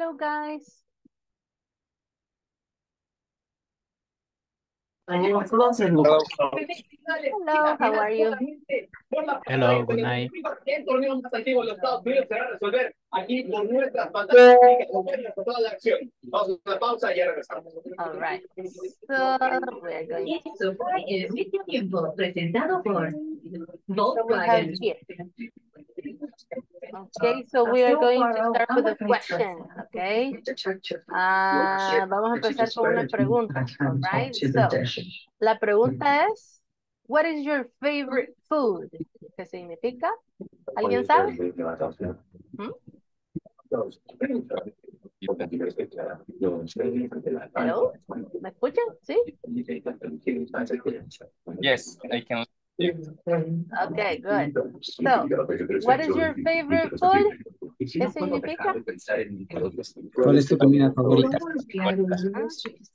Hello, guys. Hello. Hello, how are you? Hello, good night. El torneo más activo de los Estados Unidos se va a resolver aquí con nuestras toda la acción. Vamos a una pausa y ya regresamos. All right. So we're going fue el medio tiempo presentado por Volkswagen. Okay, so we are going to start with a question, okay? Ah, vamos a empezar con una pregunta, all right? So, la pregunta es, what is your favorite food? ¿Qué significa? ¿Alguien sabe? ¿Mm? Hello? ¿Me escuchan? ¿Sí? Yes, I can. Okay, good. So, what is your favorite food? ¿Qué significa? ¿Cuál es tu comida favorita?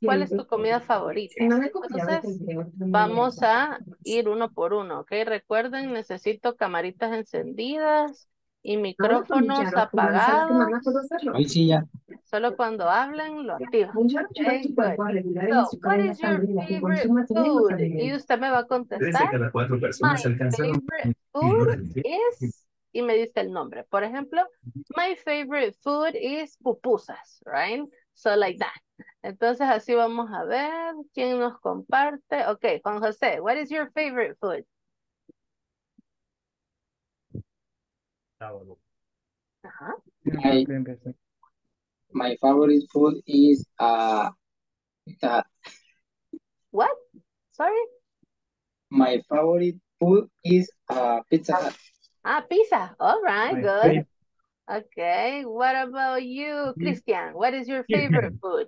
¿Cuál es tu comida favorita? Entonces, vamos a ir uno por uno, ¿ok? Recuerden, necesito camaritas encendidas y micrófonos apagados. Ahí sí ya. Solo cuando hablen lo activan. Okay. So, what is your favorite food? Y usted me va a contestar. cada cuatro My personas alcanzaron. favorite food is, y me dice el nombre. Por ejemplo, my favorite food is pupusas, right? So like that. Entonces así vamos a ver quién nos comparte. Ok, Juan José, what is your favorite food? Ajá. My, my favorite food is uh, that What? Sorry? my favorite food is uh, Pizza Hut. Ah, pizza. All right, good. Okay, what about you, Christian? What is your favorite food?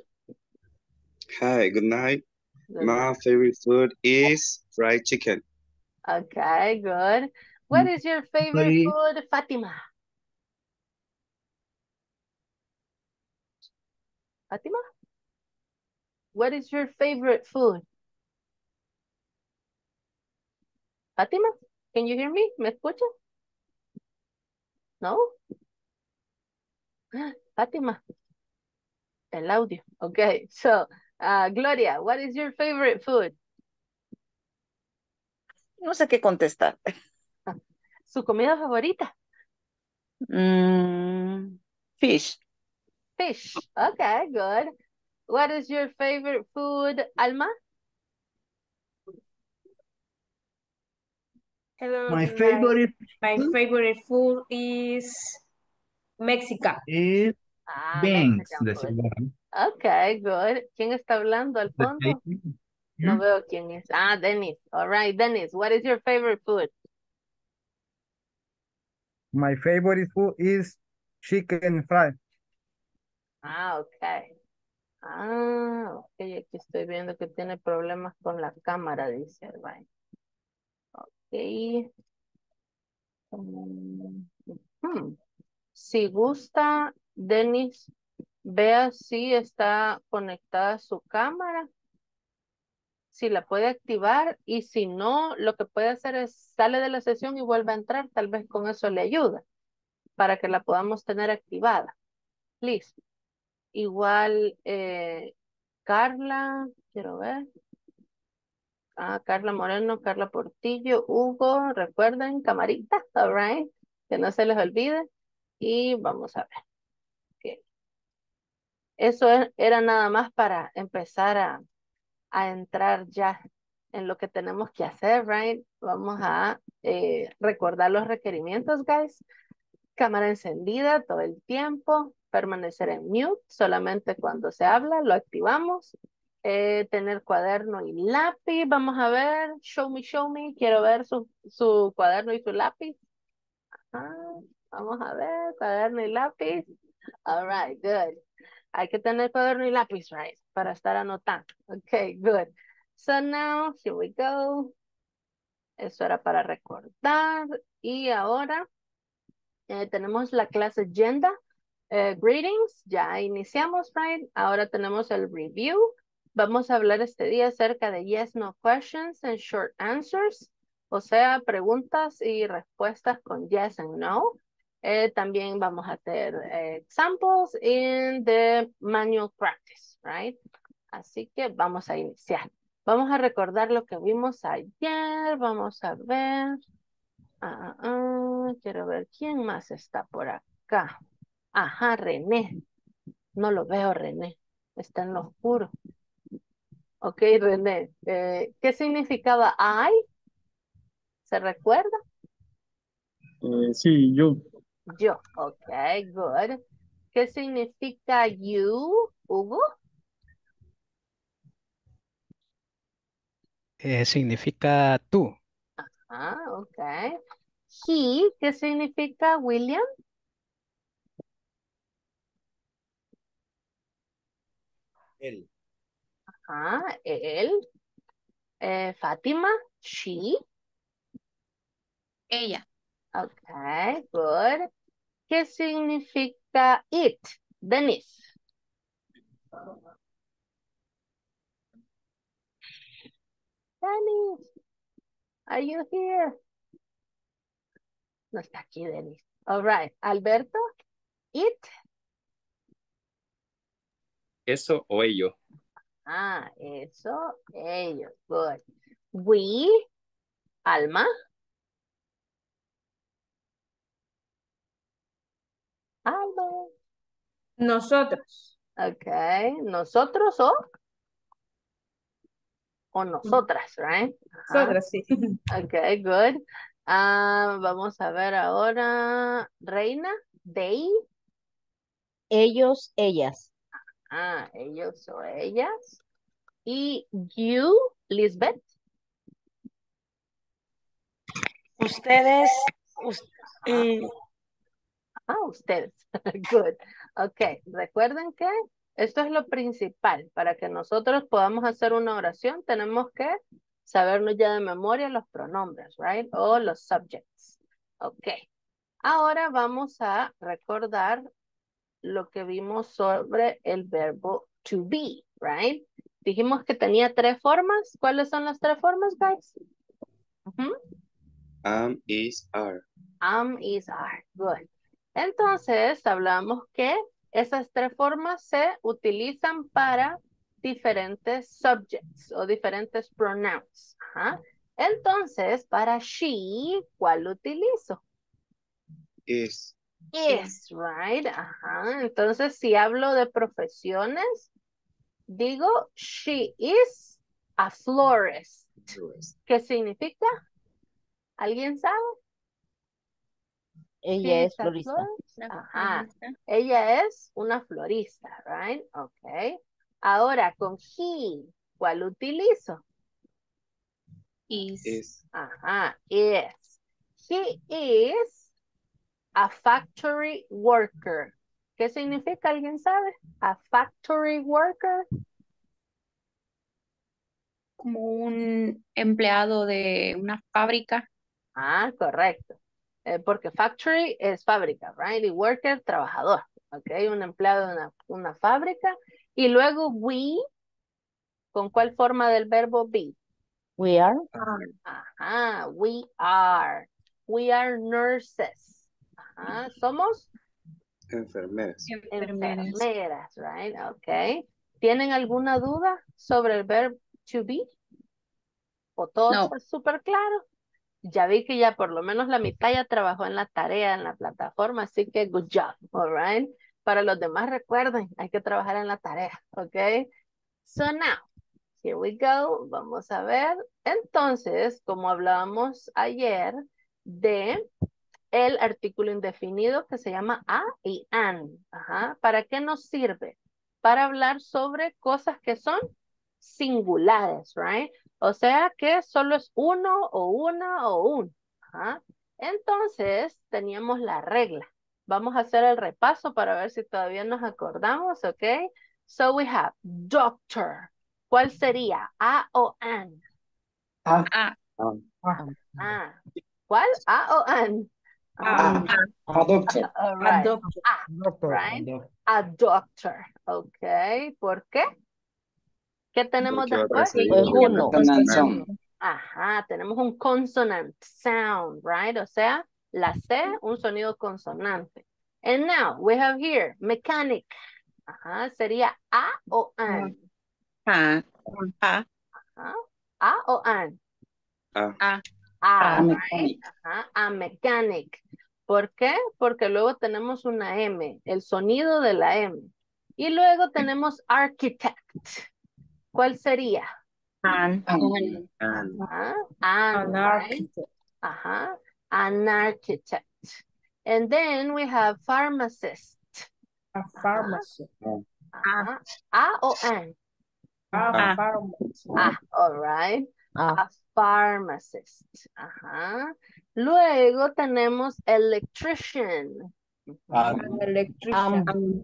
Hi, good night. Good. My favorite food is fried chicken. Okay, good. What is your favorite Sorry. food, Fatima? Fatima? What is your favorite food? Fatima, can you hear me? ¿Me escucha? No? Fatima. El audio. Okay, so, uh, Gloria, what is your favorite food? No sé qué contestar. Su comida favorita? Mm, fish. Fish. Okay, good. What is your favorite food, Alma? Hello. My favorite My favorite food is Mexican. is Ah, beans. Okay, good. ¿Quién está hablando al fondo? No veo quién es. Ah, Dennis. All right, Dennis, what is your favorite food? My favorite food is chicken fry. Ah, okay. Ah, ok, aquí estoy viendo que tiene problemas con la cámara, dice, right. Ok. Mm, ujú. Si gusta, Dennis, vea si está conectada su cámara. Si la puede activar y si no, lo que puede hacer es sale de la sesión y vuelve a entrar. Tal vez con eso le ayuda para que la podamos tener activada. Please. Igual, eh, Carla, quiero ver. Ah, Carla Moreno, Carla Portillo, Hugo, recuerden, camarita, all right, que no se les olvide. Y vamos a ver. Ok. Eso e- era nada más para empezar a, a entrar ya en lo que tenemos que hacer, right? Vamos a eh, recordar los requerimientos, guys. Cámara encendida todo el tiempo, permanecer en mute, solamente cuando se habla lo activamos. Eh, tener cuaderno y lápiz, vamos a ver, show me, show me, quiero ver su, su cuaderno y su lápiz. Ajá, vamos a ver, cuaderno y lápiz. All right, good. Hay que tener cuaderno y lápiz, right, para estar anotando. Okay, good. So now, here we go. Eso era para recordar. Y ahora eh, tenemos la clase agenda. Eh, greetings, ya iniciamos, right? Ahora tenemos el review. Vamos a hablar este día acerca de yes, no questions and short answers. O sea, preguntas y respuestas con yes and no. Eh, también vamos a hacer eh, examples in the manual practice, right? Así que vamos a iniciar. Vamos a recordar lo que vimos ayer. Vamos a ver. Ah, ah, ah, quiero ver quién más está por acá. Ajá, René. No lo veo, René. Está en lo oscuro. Ok, René. eh, ¿Qué significaba I? ¿Se recuerda? Sí, yo. Yo. Ok, good. ¿Qué significa you, Hugo? Eh, significa tú. Ah, ok. He, ¿qué significa William? Él. Ah, él. Eh, Fátima, she. Ella. Okay, good. ¿Qué significa it? Denise. Denise, are you here? No está aquí, Denise. All right. Alberto, it. Eso o ello. Ah, eso, ellos. Good. We, Alma. Nosotros. Okay. Nosotros o o nosotras, right? Ajá. Nosotros, sí. Okay, good. Ah, vamos a ver ahora. Reina, they. Ellos, ellas. Ah, ellos o ellas. Y you, Lisbeth. Ustedes, us- eh, Ah, ustedes. Good. Ok, recuerden que esto es lo principal. Para que nosotros podamos hacer una oración, tenemos que sabernos ya de memoria los pronombres, right? O los subjects. Ok. Ahora vamos a recordar lo que vimos sobre el verbo to be, right? Dijimos que tenía tres formas. ¿Cuáles son las tres formas, guys? Am, is, are. Am, is, are. Good. Entonces, hablamos que esas tres formas se utilizan para diferentes subjects o diferentes pronouns. Ajá. Entonces, para she, ¿cuál utilizo? Is. Is, right? Ajá. Entonces, si hablo de profesiones, digo, she is a florist. ¿Qué significa? ¿Alguien sabe? Ella es florista. Ajá. Ella es una florista, right? Ok. Ahora, con he, ¿cuál utilizo? Is. Is. Ajá, is. He is a factory worker. ¿Qué significa? ¿Alguien sabe? A factory worker. Como un empleado de una fábrica. Ah, correcto. Eh, porque factory es fábrica, right? Y worker, trabajador. Ok, un empleado de una, una fábrica. Y luego we, ¿con cuál forma del verbo be? We are. Ajá, we are. We are nurses. Ajá, somos Enfermeras. enfermeras, right? Ok. ¿Tienen alguna duda sobre el verbo to be? ¿O todo No. está súper claro? Ya vi que ya por lo menos la mitad ya trabajó en la tarea, en la plataforma, así que good job, all right? Para los demás recuerden, hay que trabajar en la tarea, ok? So now, here we go, vamos a ver. Entonces, como hablábamos ayer de el artículo indefinido que se llama a y an. Ajá. ¿Para qué nos sirve? Para hablar sobre cosas que son singulares, right? O sea que solo es uno o una o un. Ajá. Entonces, teníamos la regla. Vamos a hacer el repaso para ver si todavía nos acordamos, ¿ok? So we have doctor. ¿Cuál sería? A o an. Ah, Ah, Ah. ¿Cuál? A o an. ah, a doctor. All right. Doctor. right? A doctor. Ok. ¿Por qué? ¿Qué tenemos después? Pues uno. Ajá, tenemos un consonant sound, right? O sea, La C, un sonido consonante. And now we have here mechanic. Ajá, sería A o an. A. A. Ajá. A o an. A. A. A, A right? mechanic. Ajá, a mechanic. ¿Por qué? Porque luego tenemos una M, el sonido de la M. Y luego tenemos architect. ¿Cuál sería? An. An. An. Ajá, an, An right? architect. Ajá, an architect. And then we have pharmacist. A pharmacy. Ajá. A o an. A A. pharmacy. Ah, all right. A pharmacist. Ajá. Luego tenemos electrician. An electrician. am,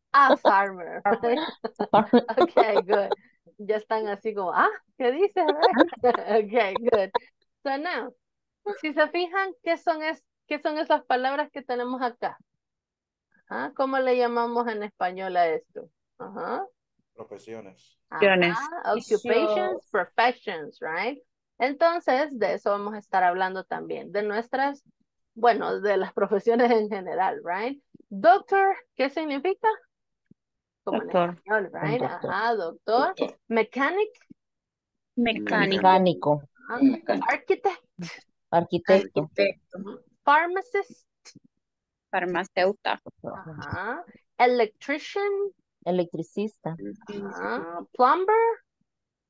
ah. Okay, good. Ya están así como, ah, ¿qué dices? Okay, good. So now, si se fijan, ¿qué son, es, qué son esas palabras que tenemos acá? ¿Cómo le llamamos en español a esto? Ajá. Profesiones. Ajá, occupations, professions, right? Entonces, de eso vamos a estar hablando también, de nuestras, bueno, de las profesiones en general, right? Doctor, ¿qué significa? Como en Doctor. español, right? doctor. Ajá, doctor. Mechanic, Mecánico. mecánico, architect, arquitecto, Arquitecto. pharmacist, ajá. electrician, electricista, ajá. plumber,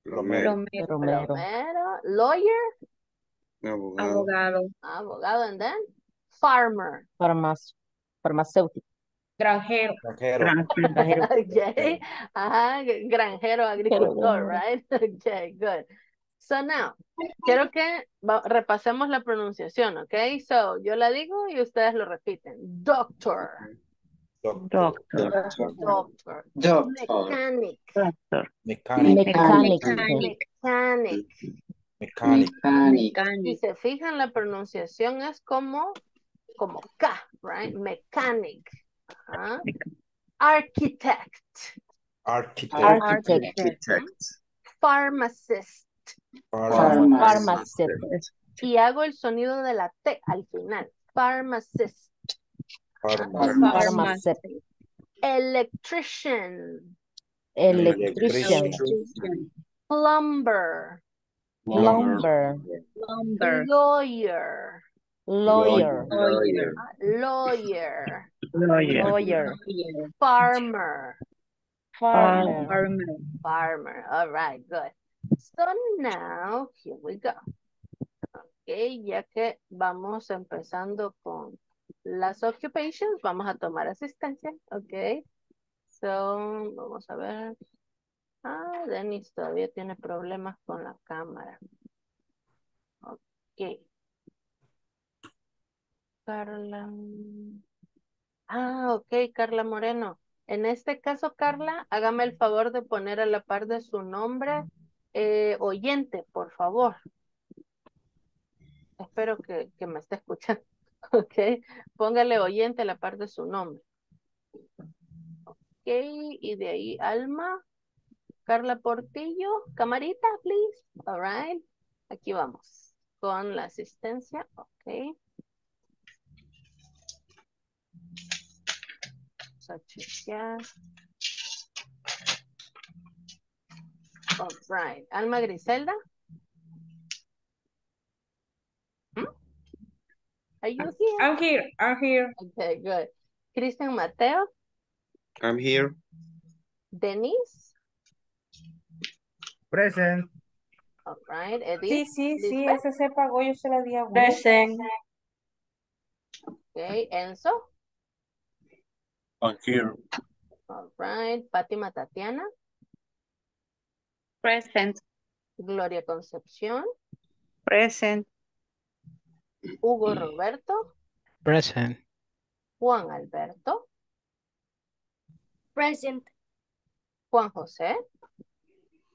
Romero. Romero. romero, plomero, lawyer, Abogado. Abogado. abogado, and then farmer. farmac- farmacéutico, Granjero. Granjero. granjero, Okay. Ajá, granjero, agricultor, granjero. right? Okay, good. So now, quiero que repasemos la pronunciación, okay? So, yo la digo y ustedes lo repiten. Doctor, Doctor. Doctor. doctor, Doctor. mechanic, Doctor. Mecánico. mecánico, mechanic. Mecánico. Mecánico. Si Mecánico. se fijan, la pronunciación es como, como K, right? Mechanic. Ajá. Architect, Architect. architect, Architect. pharmacist. Pharmacist. farmacéutico, Y hago el sonido de la T al final. Pharmacist. Farmacéutico. farmacéutico, Electrician. electrician, Plumber. plumber, Plumber. Lawyer. lawyer, Lawyer. Lawyer. Lawyer. lawyer, Farmer. farmer, Farmer. Farmer. All right, good. So now, here we go. Ok, ya que vamos empezando con las occupations, vamos a tomar asistencia. Ok. So, vamos a ver. Ah, Denis todavía tiene problemas con la cámara. Ok. Carla. Ah, ok, Carla Moreno. En este caso, Carla, hágame el favor de poner a la par de su nombre eh, oyente, por favor. Espero que, que me esté escuchando. Ok, póngale oyente a la par de su nombre. Ok, y de ahí Alma, Carla Portillo, camarita, please. All right, aquí vamos con la asistencia. Ok. Vamos a chequear. All right, Alma Griselda. Hmm? Are you here? I'm here. I'm here. Okay, good. Cristian Mateo, I'm here. Denise, Present. all right, Sí, Edith, sí, sí, Lisbeth, ese se pagó, yo se la di a Will. okay, Enzo, I'm here. all right, Fátima Tatiana, Present. Gloria Concepción, Present. Hugo Roberto, Present. Juan Alberto. Present. Juan José.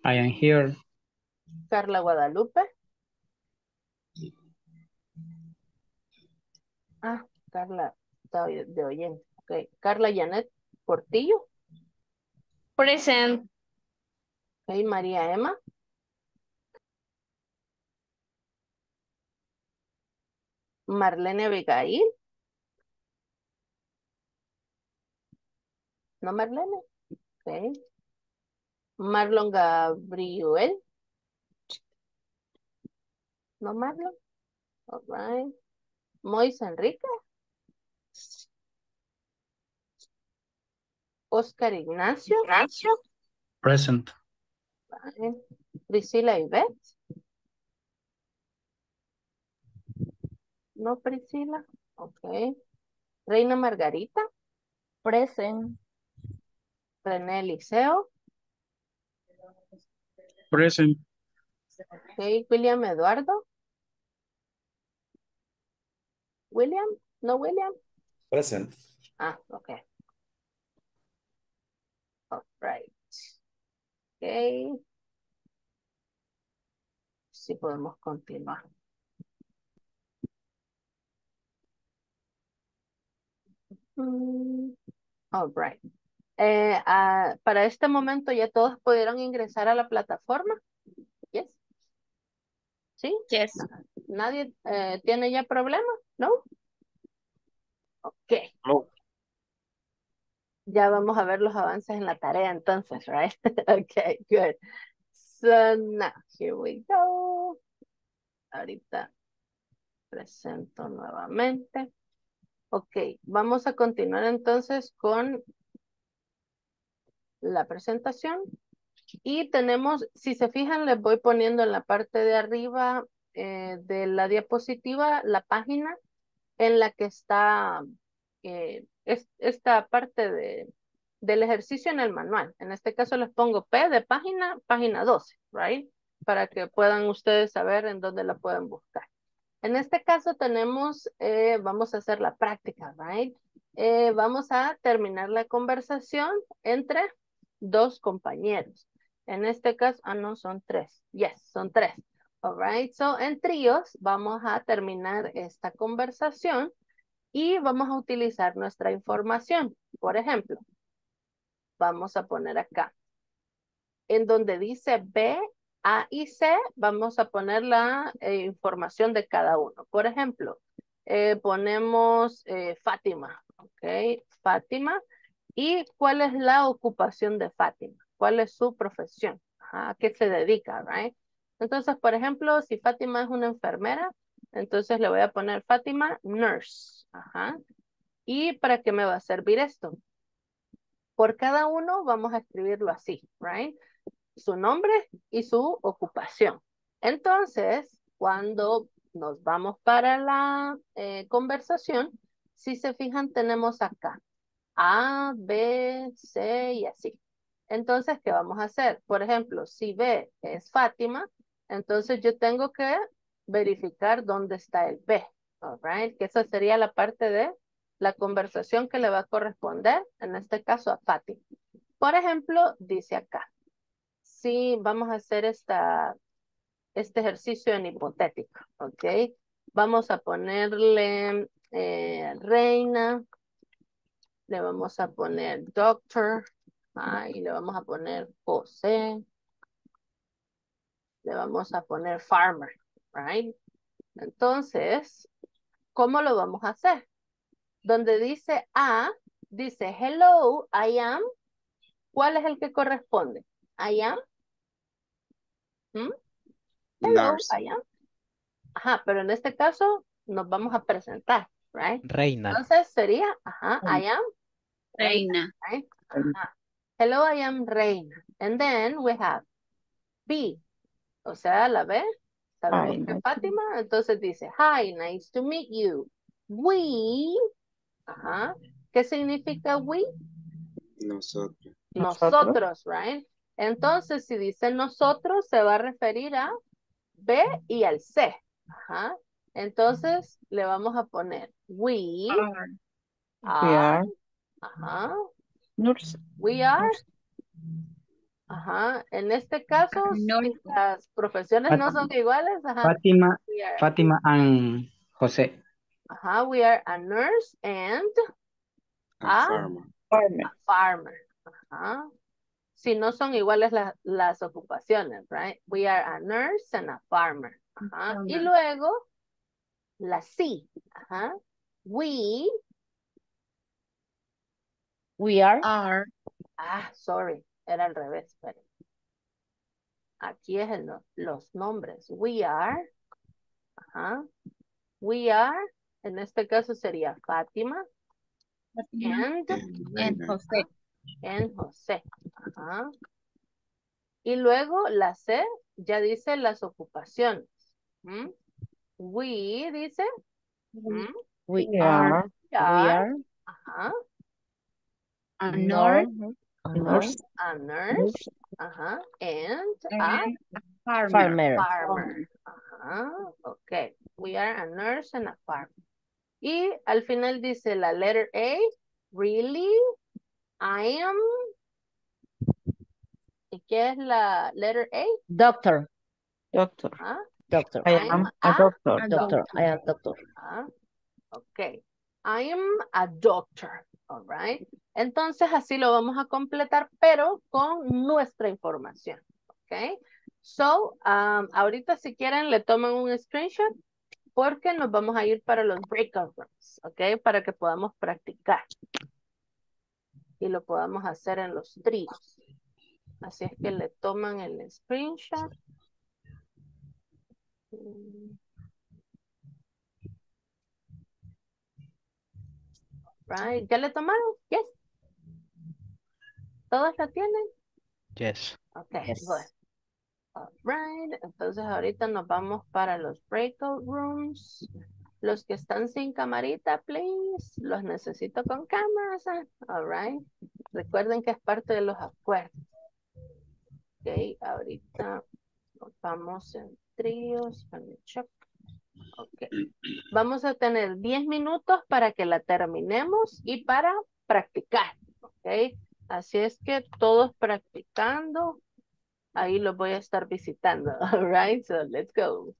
I am here. Carla Guadalupe. Ah, Carla está de de oyente. Ok. Carla Janet Portillo. Present. Ok. María Emma. Marlene Abigail. ¿No Marlene? Ok. Marlon Gabriel. ¿No Marlon? All right. Mois Enrique. Oscar Ignacio. Present. Priscila Ivette. No Priscila. Ok. Reina Margarita. Present. René Eliseo. Present. Ok. William Eduardo. William. No William. Present. Ah, ok. All right. Ok. Sí podemos continuar. Mm, All right. Eh, ah, para este momento ya todos pudieron ingresar a la plataforma. Yes. ¿Sí? Yes. ¿Nadie eh, tiene ya problema? ¿No? Ok. No. Ya vamos a ver los avances en la tarea entonces, right? Okay, good. So now, here we go. Ahorita presento nuevamente. Ok, vamos a continuar entonces con la presentación. Y tenemos, si se fijan, les voy poniendo en la parte de arriba eh, de la diapositiva la página en la que está eh, es- esta parte de, del ejercicio en el manual. En este caso les pongo P de página, página 12, right? Para que puedan ustedes saber en dónde la pueden buscar. En este caso tenemos, eh, vamos a hacer la práctica, right? Eh, vamos a terminar la conversación entre dos compañeros. En este caso, ah, no, son tres. Yes, son tres. All right, so en tríos vamos a terminar esta conversación y vamos a utilizar nuestra información. Por ejemplo, vamos a poner acá. En donde dice B, A y C, vamos a poner la eh, información de cada uno. Por ejemplo, eh, ponemos eh, Fátima, ¿ok? Fátima. ¿Y cuál es la ocupación de Fátima? ¿Cuál es su profesión? ¿A qué se dedica, right? Entonces, por ejemplo, si Fátima es una enfermera, entonces le voy a poner Fátima nurse. Ajá. ¿Y para qué me va a servir esto? Por cada uno vamos a escribirlo así, right? Su nombre y su ocupación. Entonces, cuando nos vamos para la eh, conversación, si se fijan, tenemos acá A, B, C y así. Entonces, ¿qué vamos a hacer? Por ejemplo, si B es Fátima, entonces yo tengo que verificar dónde está el B, all right? Que esa sería la parte de la conversación que le va a corresponder, en este caso a Fátima. Por ejemplo, dice acá, si vamos a hacer esta, este ejercicio en hipotético, ¿ok? Vamos a ponerle eh, reina, le vamos a poner doctor, ah, le vamos a poner José, le vamos a poner farmer, right? Entonces, ¿cómo lo vamos a hacer? Donde dice A, dice hello, I am. ¿Cuál es el que corresponde? I am. ¿Mm? Hello. I am. Ajá, pero en este caso nos vamos a presentar, right? Reina. Entonces sería, ajá, I am. Reina. right? Ajá. Hello, I am Reina. And then we have B. O sea, la B. Nice Fátima, entonces dice, hi, nice to meet you. We. Ajá. ¿Qué significa we? Nosotros. Nosotros. Right? Entonces, si dice nosotros, se va a referir a B y al C. Ajá. Entonces, le vamos a poner we are. Ajá. Nurse. We are. Ajá. En este caso, si las profesiones no son iguales, ajá. Fátima, are- Fátima and José. Ajá, we are a nurse and A a farmer. a farmer. Ajá. Si no son iguales la- las ocupaciones, right? We are a nurse and a farmer. Ajá. Y luego, la sí. Ajá. We We are. Are. Ah, sorry, era al revés. espere. Aquí es el los nombres. We are. Ajá. We are. En este caso sería Fátima. And, En José. and José. Ajá. Y luego la C ya dice las ocupaciones. ¿Mm? We dice. ¿Mm? We We are. are. We are. Ajá. A Nor- nurse. A nurse. A nurse. Ajá. And a and a farmer. Farmer. farmer. Ajá, ok. We are a nurse and a farmer. Y al final dice la letter A. Really? I am. ¿Y qué es la letter A? Doctor. Doctor. Ah, Doctor. I I am am a a doctor. a Doctor. I am doctor. Ah, ok. I am a doctor. All right. Entonces así lo vamos a completar, pero con nuestra información. Ok. So, um, ahorita si quieren le toman un screenshot porque nos vamos a ir para los breakout rooms. Ok. Para que podamos practicar. Y lo podamos hacer en los tríos. Así es que le toman el screenshot. Mm. Right. ¿Ya le tomaron? Yes. ¿Todos la tienen? Yes. Okay, Yes. good. All right. Entonces ahorita nos vamos para los breakout rooms. Los que están sin camarita, please. Los necesito con cámaras. ah. All right. Recuerden que es parte de los acuerdos. Ok, ahorita nos vamos en tríos. Let me check. Ok. Vamos a tener 10 minutos para que la terminemos y para practicar. Así es que todos practicando. Ahí los voy a estar visitando. All right. So let's go.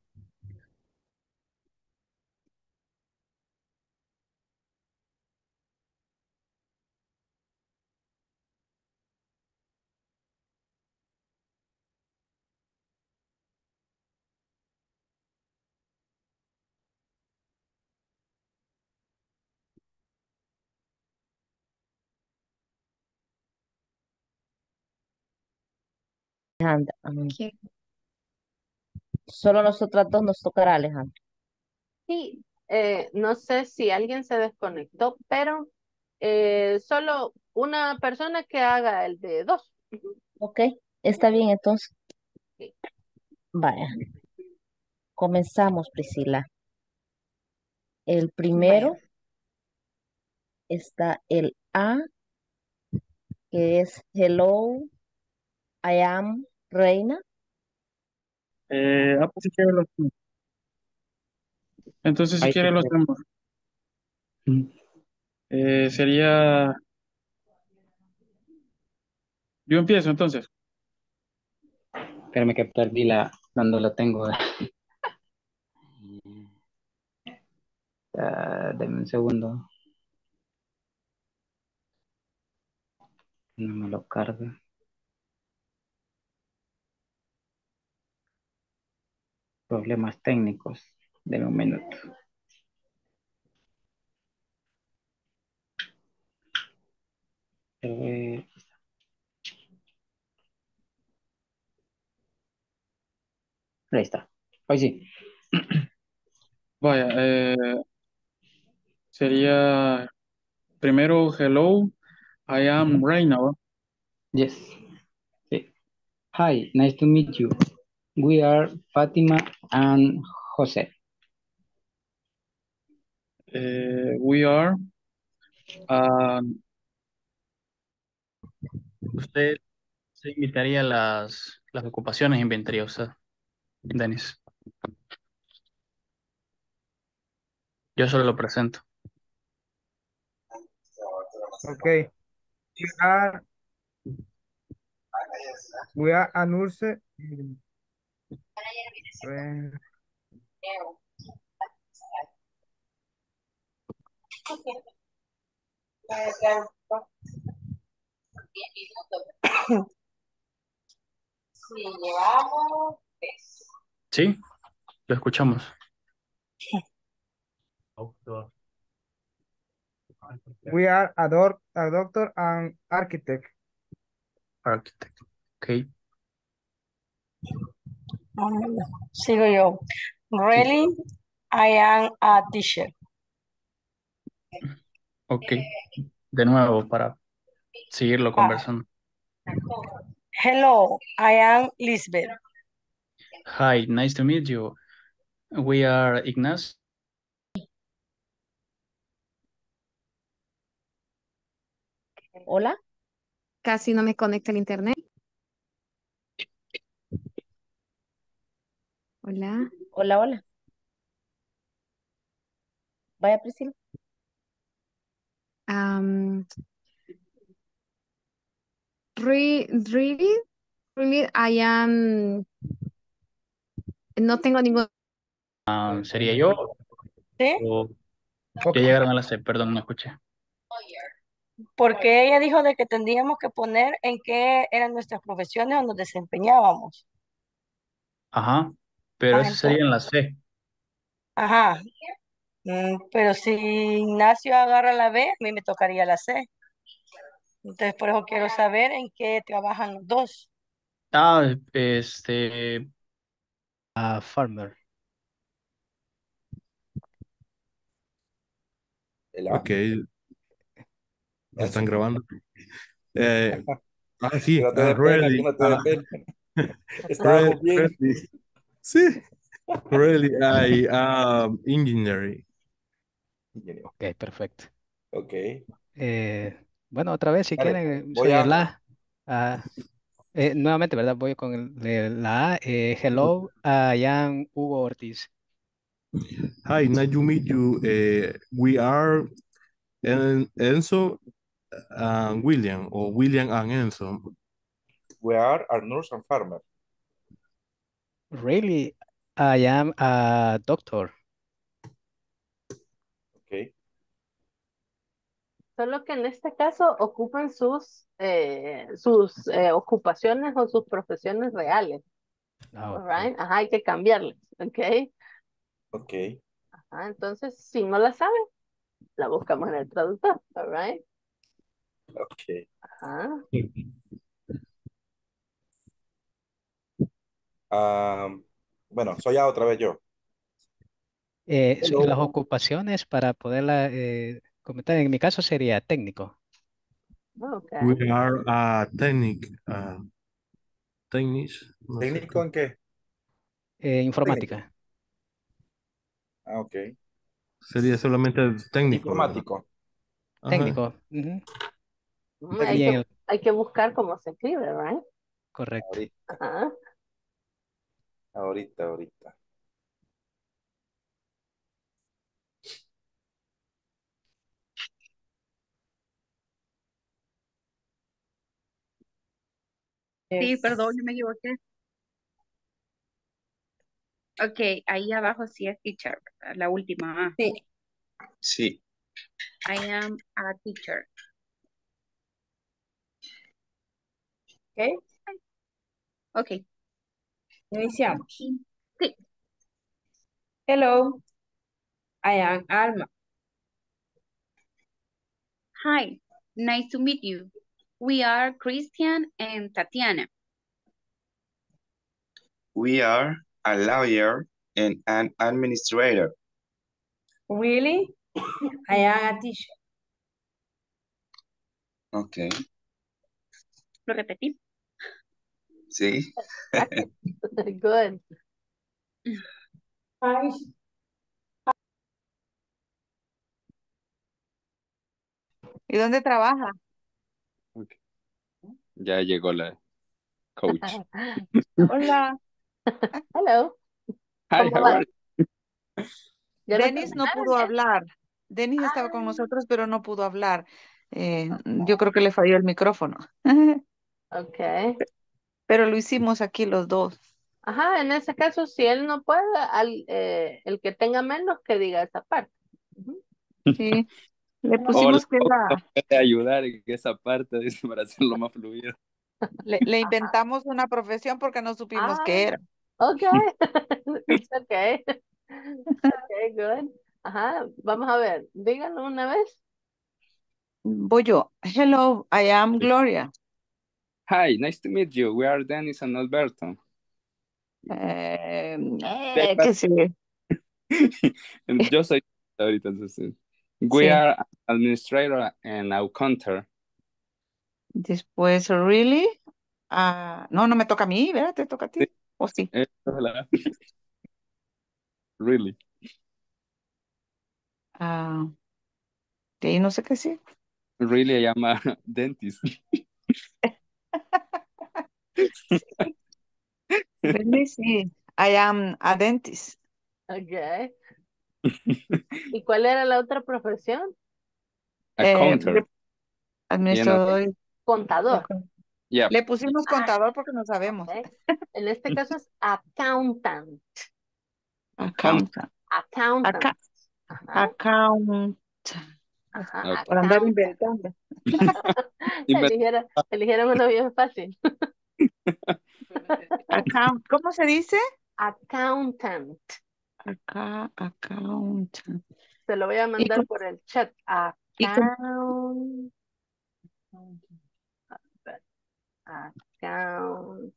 Alejandra. Solo nosotras dos nos tocará, Alejandra. Sí, eh, no sé si alguien se desconectó, pero eh, solo una persona que haga el de dos. Ujú. Ok, está bien entonces. Vaya. Comenzamos, Priscila. El primero está el A, que es Hello, I am Reina. Eh, ah, pues si quiere los Entonces, si Ahí quiere los. Mm. Eh, sería. Yo empiezo entonces. Espérame que perdí la, cuando lo tengo. Ah, deme un segundo. No me lo carga. Problemas técnicos. Deme un minuto. Eh, Ahí está. Hoy sí. Vaya, eh, sería primero hello, I am Reina. Yes. Hi, nice to meet you. We are Fatima and Jose. Eh, we are. ah, Usted se invitaría a las, las ocupaciones inventariosas, Denis. Yo solo lo presento. Okay. We are we are a nurse. Si llevamos Sí, lo escuchamos. We are a, doc- a doctor and architect. Architect. Ok. Um, sigo yo. Really, I am a teacher. Ok. De nuevo, para seguirlo conversando. Hello, I am Lisbeth. Hi, nice to meet you. We are Ignacio. Hola. Casi no me conecta el internet. Hola. Hola, hola. Vaya, Priscila. Um, re- really, really, I am. No tengo ningún. ¿sería yo? ¿Sí? O ya llegaron a la C, perdón, no escuché. Porque ella dijo de que tendríamos que poner en qué eran nuestras profesiones o nos desempeñábamos. Ajá, pero eso sería en la C. Ajá. Mm, pero si Ignacio agarra la B, a mí me tocaría la C. Entonces, por eso quiero saber en qué trabajan los dos. Ah, este. A farmer. Ok. ¿Ya están grabando? Eh, ah, sí. Te ah, no te. Estábamos really, bien. Sí. Really, I am engineering. Ok, perfecto. Ok. Eh, bueno, otra vez, si Dale, quieren, voy soy a- el A. Ah, eh, nuevamente, ¿verdad? Voy con el, el- la A. Eh, hello, I am Hugo Ortiz. Hi, nice to meet you. Eh, we are En- Enzo and William, or William and Enzo. We are a nurse and farmer. Really, I am a doctor. Ok. Solo que en este caso ocupan sus, eh, sus eh, ocupaciones o sus profesiones reales. Ok. Alright, Ajá, hay que cambiarles, ¿ok? Ok. Ajá, entonces, si no la saben, la buscamos en el traductor, alright? Ok. Ajá. Am, bueno, soy ya otra vez yo. Eh, las ocupaciones para poderla eh, comentar, en mi caso sería técnico. Okay. We are a technic, uh, technics. no sé ¿Técnico en qué? Eh, informática. Ah, ok. Sería solamente técnico. ¿verdad? Informático. Técnico. Hay que, hay que buscar cómo se escribe, right? correcto. Ajá. Ahorita, ahorita. Sí, perdón, yo me equivoqué. Ok, ahí abajo sí es teacher, ¿verdad? la última. A. Sí. Sí. I am a teacher. ¿Ok? Ok. Iniciamos. Sí. Hello, I am Alma. Hi, nice to meet you. We are Christian and Tatiana. We are a lawyer and an administrator. Really, I am a teacher. Okay. Lo repetí. Sí. Good. Hi. ¿Y dónde trabaja? Ya llegó la coach. Hola. Hello. Hi, ¿Cómo how Denis no pudo hablar. Denis estaba con Ah. nosotros, pero no pudo hablar. Eh, yo creo que le falló el micrófono. Ok. Pero lo hicimos aquí los dos. Ajá, en ese caso, si él no puede, al, eh, el que tenga menos que diga esa parte. Sí. Le pusimos que o puede ayudar en esa parte, dice, para hacerlo más fluido. le, le inventamos una profesión porque no supimos qué era. Ok. It's okay. Okay, good. Ajá, vamos a ver. Díganlo una vez. Voy yo. Hello, I am Gloria. Hi, nice to meet you. We are Dennis and Alberto. Eh, eh, qué sé. Yo soy ahorita, entonces. We Sí. are administrator and accountant. Después, really? Ah, no, no me toca a mí, ¿verdad? Te toca a ti. ¿O sí? Esa es la- Really. Ah, de ahí no sé qué sí. Really se llama dentist. Really, sí. I am a dentist. Okay. ¿Y cuál era la otra profesión? Eh, Accountant. le- administrador. Contador. Yeah. Le pusimos contador porque no sabemos. Ok. En este caso es accountant. Accountant. Accountant. Acá- Ajá. Account. Ajá, Por andar accountant. inventando. Eligieron, eligieron uno bien fácil. Account. ¿Cómo se dice? Accountant. Acá, accountant. Se lo voy a mandar por el chat. Account. Accountant.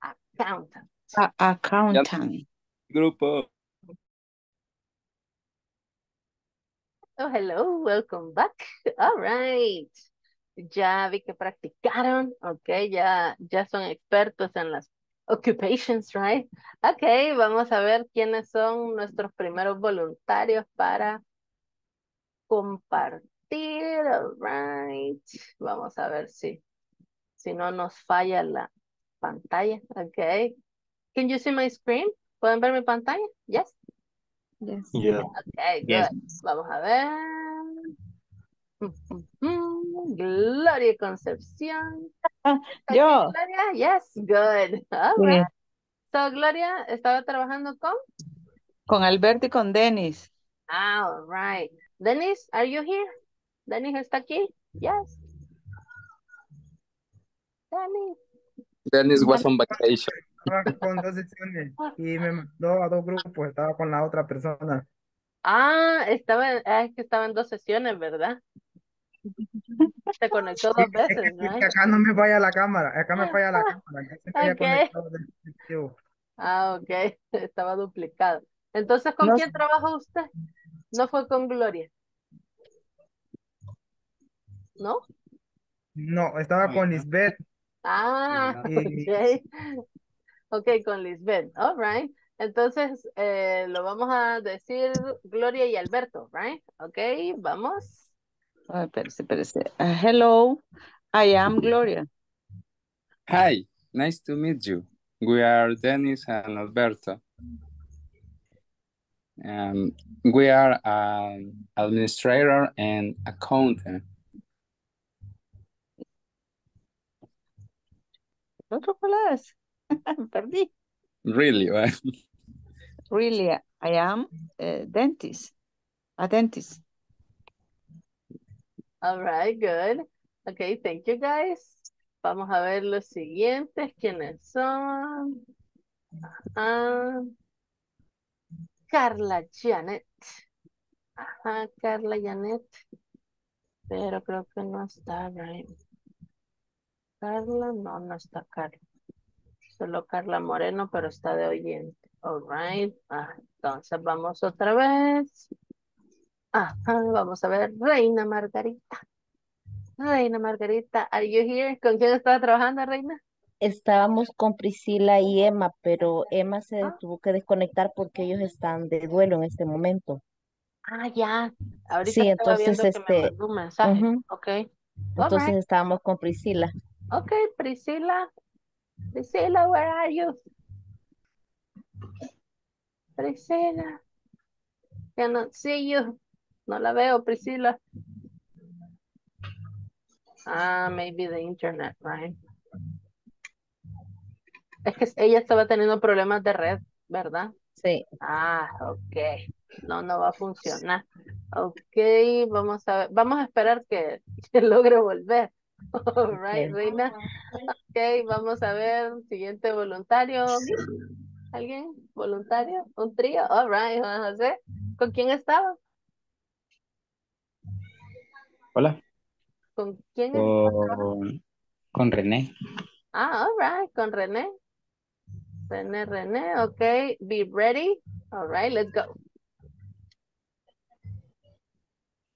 Accountant. A- accountant. Grupo. Oh, hello, welcome back. All right. Ya vi que practicaron, ok, ya, ya son expertos en las occupations, right? Ok, vamos a ver quiénes son nuestros primeros voluntarios para compartir, all right. Vamos a ver si, si no nos falla la pantalla, ok. Can you see my screen? ¿Pueden ver mi pantalla? Yes. Yes. Yeah. Okay, good. Yes. Vamos a ver. Mm, Gloria Concepción. Okay, Yo. Gloria, yes, good. All Sí. So, Gloria, ¿estaba trabajando con? Con Alberto y con Denis. Ah, all right. Dennis, are you here? Dennis está aquí? Yes. Dennis. Dennis was on vacation. Estaba con dos sesiones y me mandó a dos grupos, estaba con la otra persona. Ah, estaba, ah, es que estaba en dos sesiones, ¿verdad? Se conectó dos veces, Es que right? acá no me falla la cámara, acá me falla la cámara, ya se me había Ok. conectado del dispositivo. Ah, ok, estaba duplicado. Entonces, ¿con No quién trabajó usted? No fue con Gloria, ¿no? No, estaba con Lisbeth Ah, ok. Ok, con Lisbeth. All right. Entonces, eh, lo vamos a decir Gloria y Alberto, right? Ok, vamos. Ay, espérese, espérese. Ah, hello, I am Gloria. Hi, nice to meet you. We are Dennis and Alberto. Um, we are an administrator and accountant. ¿El otro cuál es? Perdí. Really? Really, I am a dentist. A dentist. All right, good. Okay, thank you guys. Vamos a ver los siguientes. ¿Quiénes son? Ah, Carla Janet. Ajá, Carla Janet. Pero creo que no está, right? Carla, no, no está Carla. Solo Carla Moreno, pero está de oyente. All right. Ah, entonces vamos otra vez. Ajá, vamos a ver. Reina Margarita. Reina Margarita, are you here? ¿Con quién estaba trabajando, Reina? Estábamos con Priscila y Emma, pero Emma se tuvo que desconectar porque ellos están de duelo en este momento. Ah, ya. Ahorita Sí, entonces viendo que me este, mandó un mensaje. ujú, Ok. All entonces right. estábamos con Priscila. Ok, Priscila. Priscila, where are you? Priscila. Cannot see you. No la veo, Priscila. Ah, maybe the internet, right? Es que ella estaba teniendo problemas de red, ¿verdad? Sí. Ah, ok. No, no va a funcionar. Ok, vamos a ver. Vamos a esperar que, que logre volver. All right. Reina. Ok, vamos a ver. Siguiente voluntario. ¿Alguien? ¿Voluntario? ¿Un trío? All right, Juan José. ¿Con quién estaba? Hola, ¿Con quién con, con René. Ah, all right, con René. René, René, ok. Be ready. All right, let's go.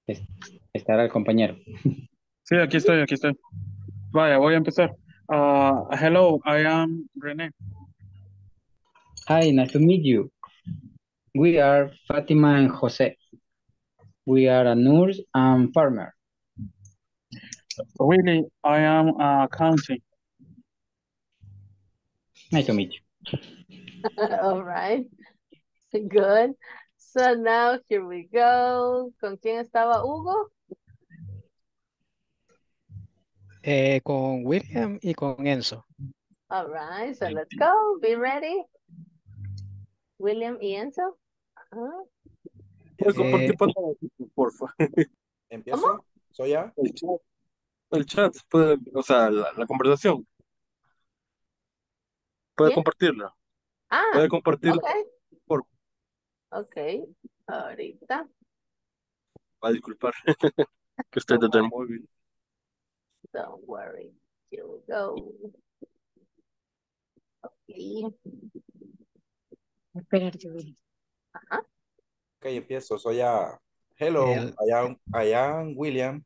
Es- Estará el compañero. Sí, aquí estoy, aquí estoy. Vaya, voy a empezar. Uh, hello, I am René. Hi, nice to meet you. We are Fatima and Jose. We are a nurse and farmer. Really, I am uh, accounting. Nice to meet you. All right. Good. So now here we go. ¿Con quién estaba Hugo? Eh, con William y con Enzo. All right, so let's go. Be ready. William y Enzo. Ajá. ¿Puedes compartir Eh, pantalla, porfa? ¿Empiezo? ¿Soy ya? El chat, puede, o sea, la, la conversación, puede compartirla, Ah, puede compartirla, ok. por Ok. Ahorita. a disculpar, que estoy desde el móvil. Don't worry. Here we go. Ok. Espérate, Willy. Ajá. Ok, empiezo. Soy ya. Hello, el- I am, I am William.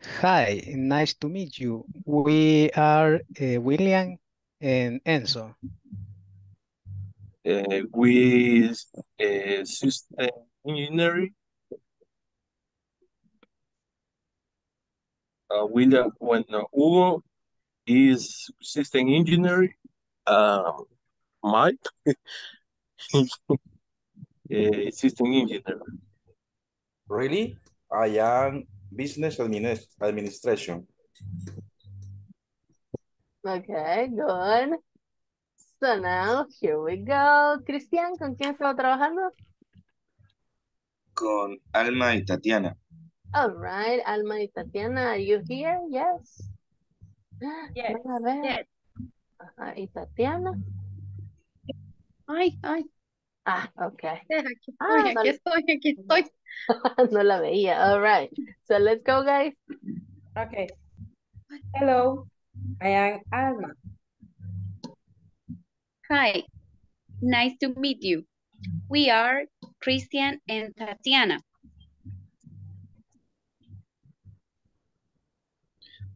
Hi, nice to meet you. We are eh, William and Enzo. Eh, with eh, system engineering, uh, William, when uh, Hugo is system engineer, um, Mike eh, system engineer. Really? I am business adminis- administration. Okay, good. So now, here we go. Cristian, ¿con quién estaba trabajando? Con Alma y Tatiana. All right, Alma y Tatiana, are you here? Yes. Yes, a ver. yes. Ajá, ¿y Tatiana? Ay, ay, Ah, okay. yes, aquí Ah, estoy, aquí estoy, aquí estoy. no la veía. All right. So let's go, guys. Okay. Hello, I am Alma. Hi, nice to meet you. We are Christian and Tatiana.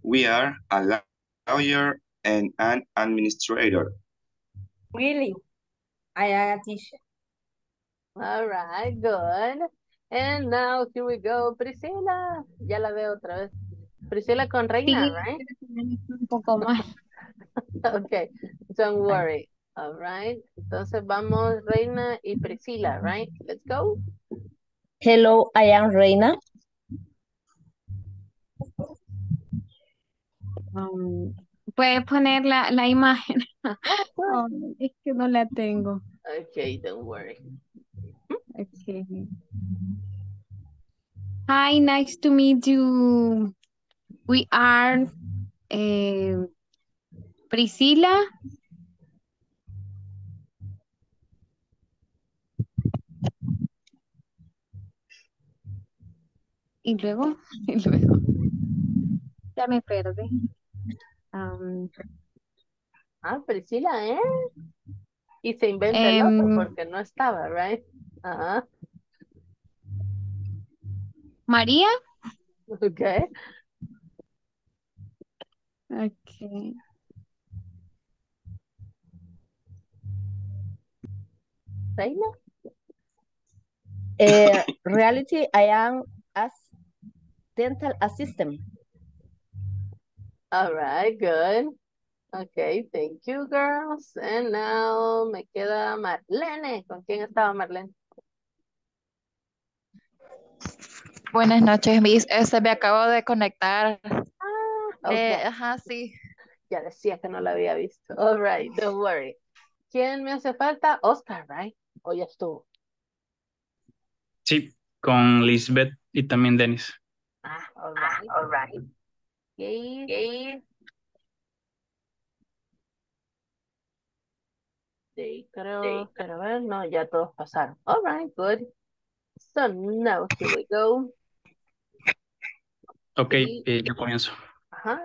We are a lawyer and an administrator. Really? I am a teacher. All right, good. And now here we go. Priscila. Ya la veo otra vez. Priscila con Reina, Sí, right? un poco más. Okay, don't worry. All right. Entonces vamos Reina y Priscila, right? Let's go. Hello, I am Reina. Um, Puedes poner la, la imagen. Ay, es que no la tengo. Okay, don't worry. Okay. Hi, nice to meet you. We are eh, Priscila. Y luego, y luego, ya me perdí. Am, Ah, Priscila, ¿eh? Y se inventa el otro Em, porque no estaba, right? Ajá. María. Okay. Okay. Reina. Eh, reality, I am as dental assistant. All right, good. Okay, thank you, girls. And now me queda Marlene. ¿Con quién estaba Marlene? Buenas noches, Miss. Este me acabo de conectar. Ok. Eh, ajá, sí. Ya decía que no la había visto. All right, don't worry. ¿Quién me hace falta? Oscar, right? O ya estuvo. Sí, con Lisbeth y también Dennis. Ah, all right. all right. Okay. Sí, creo, quiero ver, no, ya todos pasaron. All right, good. So now, here we go. Ok, eh, yo comienzo. Ajá.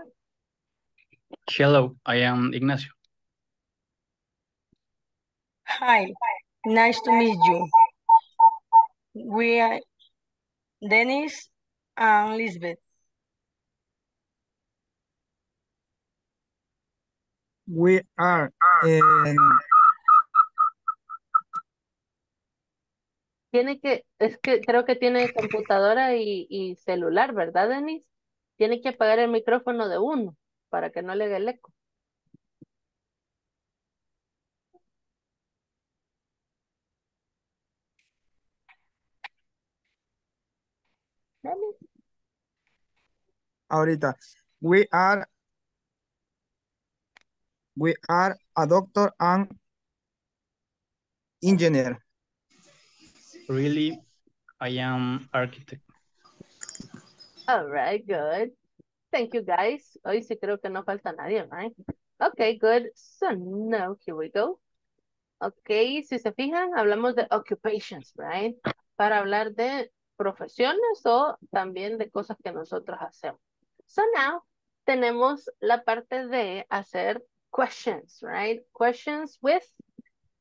Hello, I am Ignacio. Hi, nice to meet you. We are Dennis and Lisbeth. We are um, Tiene que, es que creo que tiene computadora y, celular, ¿verdad, Denis? Tiene que apagar el micrófono de uno para que no le haga el eco. Ahorita. We are we are a doctor and engineer. Really, I am architect. All right, good. Thank you, guys. Hoy sí creo que no falta nadie, right? Okay, good. So now here we go. Okay, si se fijan, hablamos de occupations, right? Para hablar de profesiones o también de cosas que nosotros hacemos. So now tenemos la parte de hacer questions, right? Questions with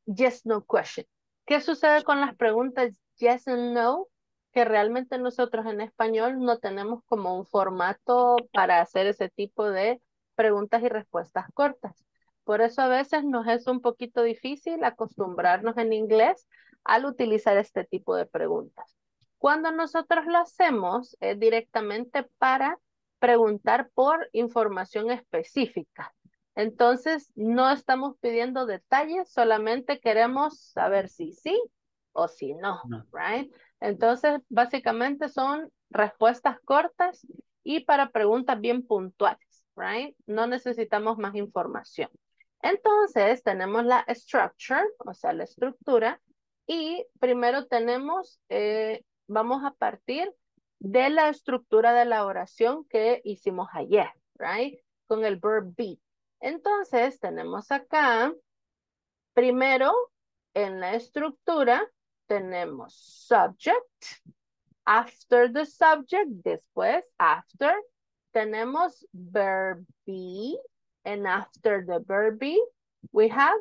yes, no question. ¿Qué sucede con las preguntas yes and no? Que realmente nosotros en español no tenemos como un formato para hacer ese tipo de preguntas y respuestas cortas. Por eso a veces nos es un poquito difícil acostumbrarnos en inglés al utilizar este tipo de preguntas. Cuando nosotros lo hacemos es directamente para preguntar por información específica. Entonces, no estamos pidiendo detalles, solamente queremos saber si sí o si no, right? Entonces, básicamente son respuestas cortas y para preguntas bien puntuales, right? No necesitamos más información. Entonces, tenemos la structure, o sea, la estructura, y primero tenemos, eh, vamos a partir de la estructura de la oración que hicimos ayer, right? Con el verb be. Entonces, tenemos acá, primero, en la estructura, tenemos subject, after the subject, después, after, tenemos verb be, and after the verb be, we have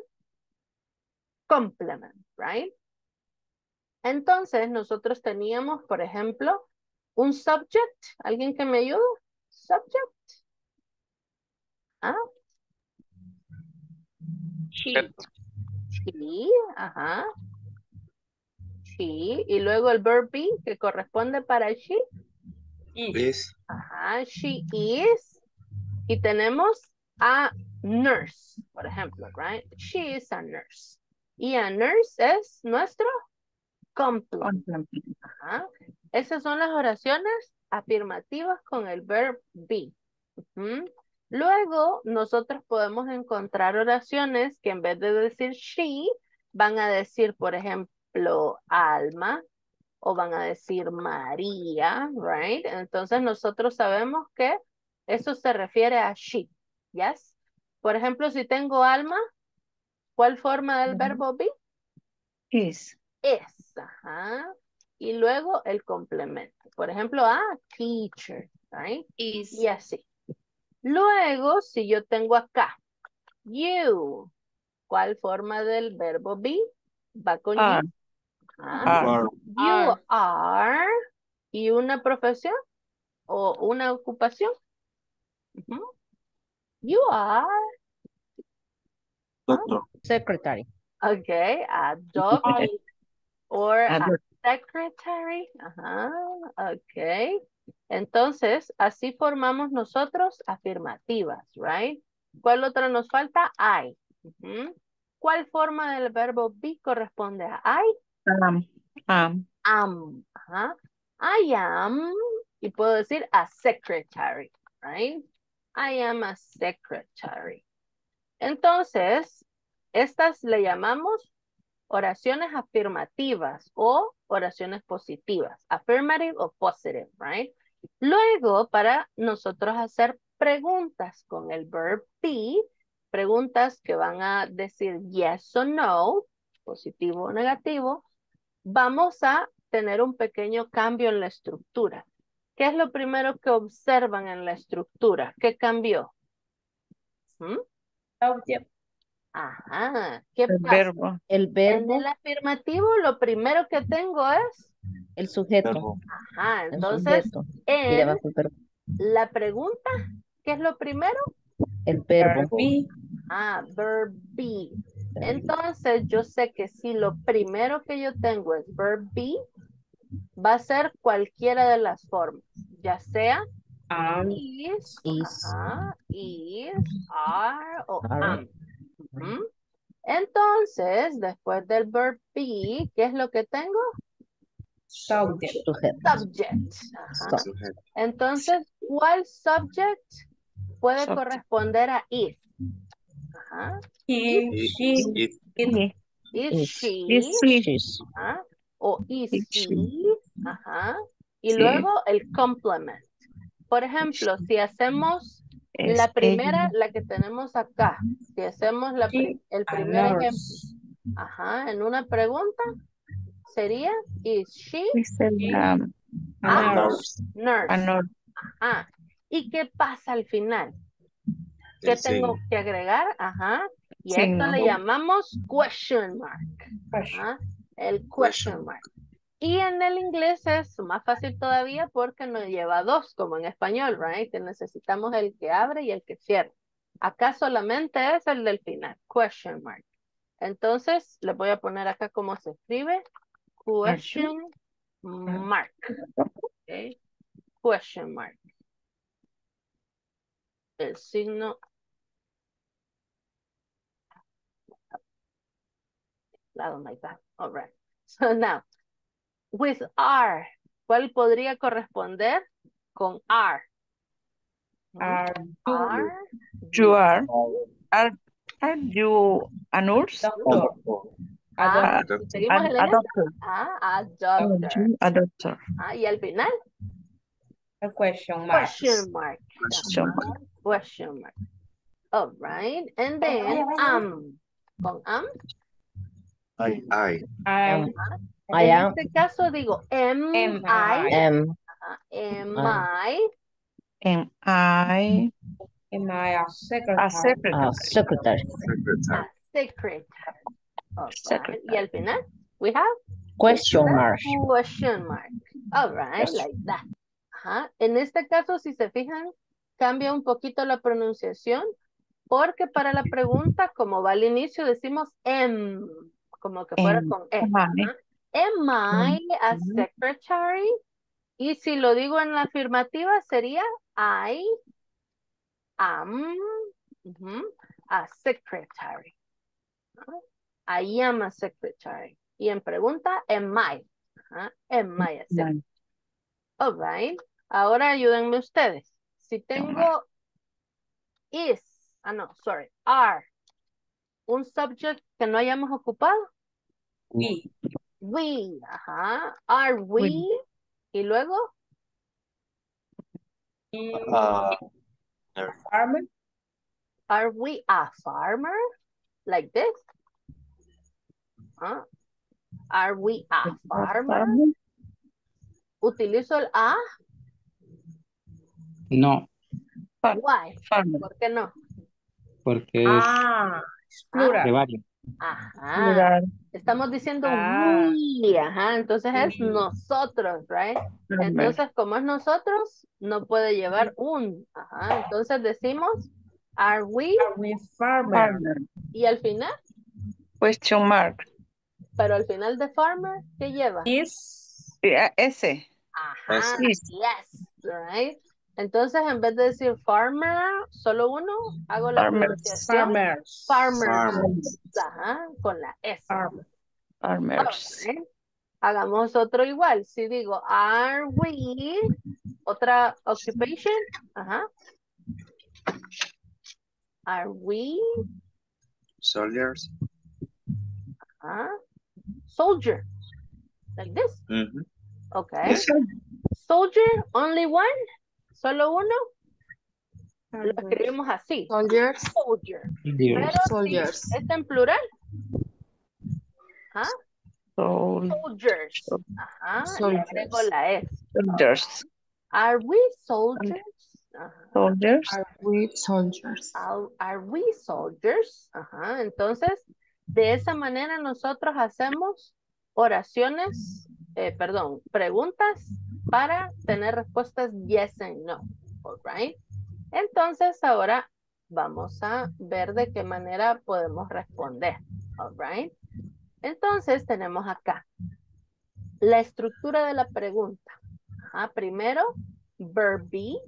complement, right? Entonces, nosotros teníamos, por ejemplo, un subject. ¿Alguien que me ayude? Subject. ¿Ah? She. She, ajá. She. Y luego el verb be, que corresponde para she. Is. Ajá, she is. Y tenemos a nurse, por ejemplo, right? She is a nurse. Y a nurse es nuestro complement. Ajá. Esas son las oraciones afirmativas con el verb be. Luego, nosotros podemos encontrar oraciones que en vez de decir she, van a decir, por ejemplo, Alma, o van a decir María, right? Entonces, nosotros sabemos que eso se refiere a she, yes? Por ejemplo, si tengo Alma, ¿cuál forma del verbo be? Is. Es, ajá. Y luego el complemento. Por ejemplo, a teacher, right? Y así. Luego, si yo tengo acá, you, ¿cuál forma del verbo be? Va con Are. you. Are. You are. ¿Y una profesión? ¿O una ocupación? You are. Doctor. Secretary. Okay, a doctor or A secretary. Ajá, okay. Entonces, así formamos nosotros afirmativas, right? ¿Cuál otra nos falta? I. ¿Cuál forma del verbo be corresponde a I? Am. Am. Am. Ajá. I am, y puedo decir a secretary, right? I am a secretary. Entonces, estas le llamamos oraciones afirmativas o oraciones positivas. Affirmative o positive, right? Luego, para nosotros hacer preguntas con el verb be, preguntas que van a decir yes o no, positivo o negativo, vamos a tener un pequeño cambio en la estructura. ¿Qué es lo primero que observan en la estructura? ¿Qué cambió? ¿Mm? Ajá. ¿Qué El pasa? verbo. El En verbo, el afirmativo lo primero que tengo es, el sujeto, Verbo. ajá, el entonces en debajo el verbo. la pregunta, ¿qué es lo primero? El verbo. Ah, verb be. Entonces yo sé que si lo primero que yo tengo es verb be, va a ser cualquiera de las formas, ya sea is, Is. ajá, is, are o Are. am. Entonces, después del verb be, ¿qué es lo que tengo? Subject. Subject. Entonces, ¿cuál subject puede Subject. corresponder a is? Ajá. Is Is. she, Is she. She's. ajá, o is Is he, she. ajá, y Sí. luego el complement. Por ejemplo, si hacemos La primera, ella. la que tenemos acá, si hacemos la el primer ejemplo, ajá, en una pregunta, sería, is she um, a A nurse. nurse? a nor- Ajá. ¿Y qué pasa al final? ¿Qué tengo que agregar? Ajá. Y a esto le llamamos question mark. Question. Ajá. El question mark. Y en el inglés es más fácil todavía porque nos lleva dos, como en español, right? Necesitamos el que abre y el que cierra. Acá solamente es el del final, question mark. Entonces, le voy a poner acá cómo se escribe. Question mark. Okay. Question mark. El signo lado like that. All right. So now, with are, ¿cuál podría corresponder con are? Are Are You are. Are, are you a nurse? doctor. Ah, Doctor. seguimos A, el a doctor. Ah, a Are doctor. a doctor? Ah, y al final, A question mark. question mark. Question Ajá, Question mark. All right. And then, am. Con am. I, I, I I En am. este caso digo, am, am I. I. Am. Am I. Am I Am I a a secretary? secretary? A secretary. secretary. A secretary. Right. Y al final, we have Question mark. question mark. All right, like that. Ajá. En este caso, si se fijan, cambia un poquito la pronunciación, porque para la pregunta, como va al inicio, decimos am, como que fuera Am con E. Ajá. Am I a secretary? Y si lo digo en la afirmativa, sería I am a secretary. I am a secretary. Y en pregunta, am I? Am I a secretary? All right. Ahora ayúdenme ustedes. Si tengo is, ah no, sorry, are, un subject que no hayamos ocupado, We. We, ajá, are we, y luego, Mm, farmer. are we a farmer? Like this? Ah, Are we a farmer? Utilizo el a, No, why? Farmer. ¿Por qué no? porque es Ah, es plural. de varios. Ajá. Estamos diciendo Ah. we, ajá, entonces es nosotros, right? Entonces, como es nosotros, no puede llevar un, ajá. Entonces decimos, are we, Are we farmer? Y al final, Question mark. pero al final de farmer, ¿qué lleva? Is. Ese. Ajá, Is. yes, right? Entonces, en vez de decir farmer, solo uno, hago la Farmers. pronunciación Farmers. farmers, Farmers. ajá, con la S. Farmer. Farmers. Hagamos otro igual. Si digo, are we, otra occupation, ajá. Are we, Soldiers. ajá, soldier, like this, okay. Yes. Soldier, only one, solo uno. Lo escribimos así. Soldiers. Soldier. Soldiers. Pero si Soldiers. es en plural. ¿Ah? Sol- Soldiers. Ajá. Le Soldiers. agrego la S. Soldiers. Are we soldiers? Ajá. Soldiers. Are we soldiers? Ah, Are, are we soldiers? Ajá. Entonces, de esa manera nosotros hacemos oraciones, eh, perdón, preguntas para tener respuestas yes and no. All right. Entonces, ahora vamos a ver de qué manera podemos responder. All right. Entonces, tenemos acá la estructura de la pregunta. Ajá, primero, verb be,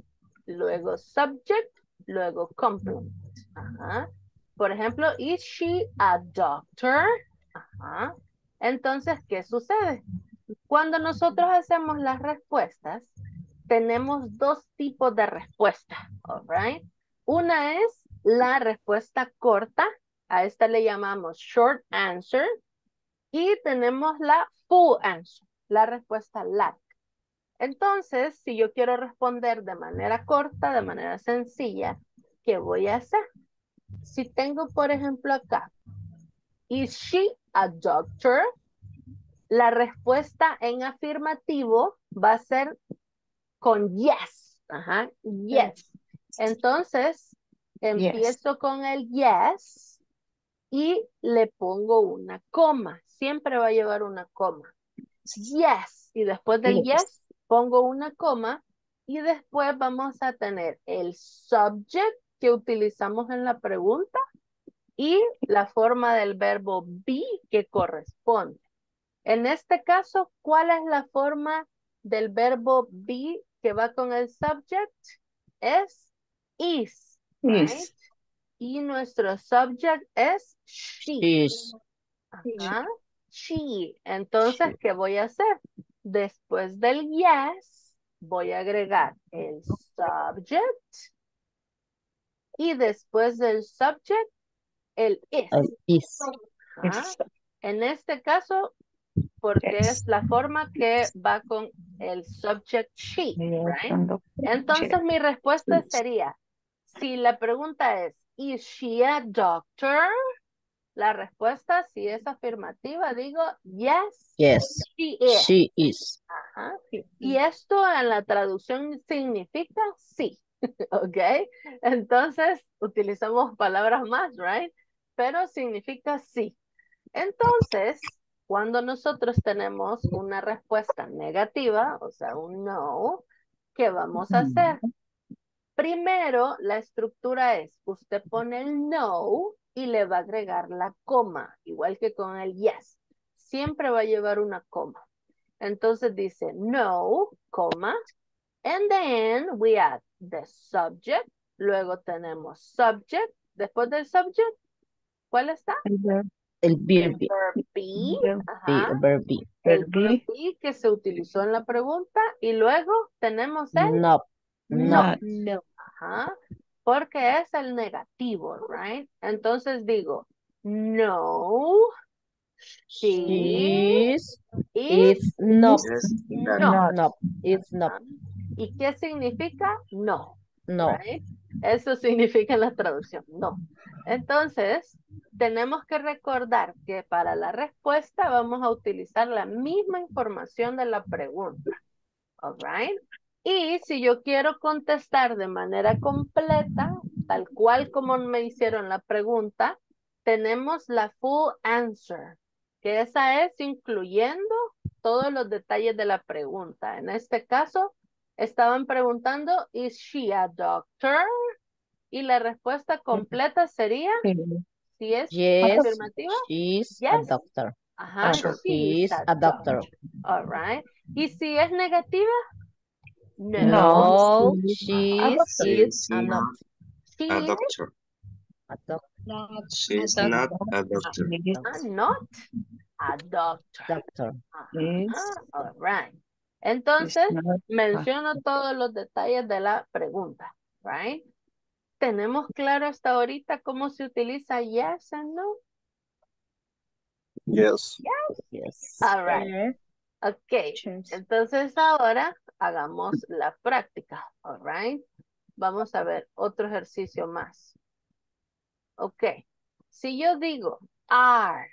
luego subject, luego complement. Ajá. Por ejemplo, is she a doctor? Ajá. Entonces, ¿qué sucede? Cuando nosotros hacemos las respuestas, tenemos dos tipos de respuesta, all right? Una es la respuesta corta, a esta le llamamos short answer, y tenemos la full answer, la respuesta larga. Entonces, si yo quiero responder de manera corta, de manera sencilla, ¿qué voy a hacer? Si tengo, por ejemplo, acá, ¿is she a doctor? La respuesta en afirmativo va a ser con yes. Ajá, yes. Entonces, empiezo con el yes y le pongo una coma. Siempre va a llevar una coma. Yes. Y después del Yes. yes, pongo una coma y después vamos a tener el subject que utilizamos en la pregunta y la forma del verbo be que corresponde. En este caso, ¿cuál es la forma del verbo be que va con el subject? Es is. right? Is. Y nuestro subject es she. Is. Ajá, she. Entonces, ¿qué voy a hacer? Después del yes, voy a agregar el subject. Y después del subject, el is. El is. En este caso, porque es la forma que va con el subject she, right? Entonces mi respuesta sería, si la pregunta es, ¿is she a doctor? La respuesta, si es afirmativa, digo, yes, Yes. she is. She is. Ajá. Y esto en la traducción significa sí, ¿ok? Entonces utilizamos palabras más, right? Pero significa sí. Entonces, cuando nosotros tenemos una respuesta negativa, o sea, un no, ¿qué vamos a hacer? Primero, la estructura es, usted pone el no y le va a agregar la coma, igual que con el yes. Siempre va a llevar una coma. Entonces dice no, coma, and then we add the subject, luego tenemos subject, después del subject, ¿cuál está? El verb El verb be, el verb be. El verb be que se utilizó en la pregunta y luego tenemos el No. No. no. Ajá. Porque es el negativo, right? Entonces digo, no, she Is. is not. not. No. It's not. Ajá. ¿Y qué significa? No. No. right? Eso significa en la traducción, no. Entonces, tenemos que recordar que para la respuesta vamos a utilizar la misma información de la pregunta. All right? Y si yo quiero contestar de manera completa, tal cual como me hicieron la pregunta, tenemos la full answer, que esa es incluyendo todos los detalles de la pregunta. En este caso, estaban preguntando, ¿is she a doctor? Y la respuesta completa sería, si es Yes. afirmativa, She's a yes. doctor. Ajá, She she is a doctor. All right. ¿Y si es negativa? No. She She is a not not. She a is doctor. A doctor. She's not a doctor. ah, not. A doctor. Doctor. All right. Entonces, menciono todos los detalles de la pregunta, right? ¿Tenemos claro hasta ahorita cómo se utiliza yes and no? Yes. Yes. All right. Ok. Entonces ahora hagamos la práctica. All right. Vamos a ver otro ejercicio más. Ok. Si yo digo are.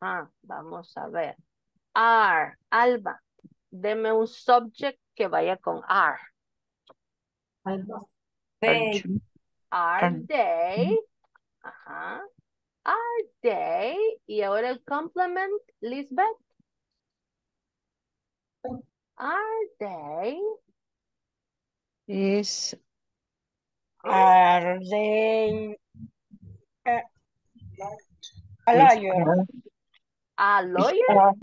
Ah, vamos a ver. Are. Alba. Deme un subject que vaya con are. They. Are they? Ajá. Are they? Y ahora el complement, Lisbeth. Are they? Is are they uh, a lawyer? A lawyer.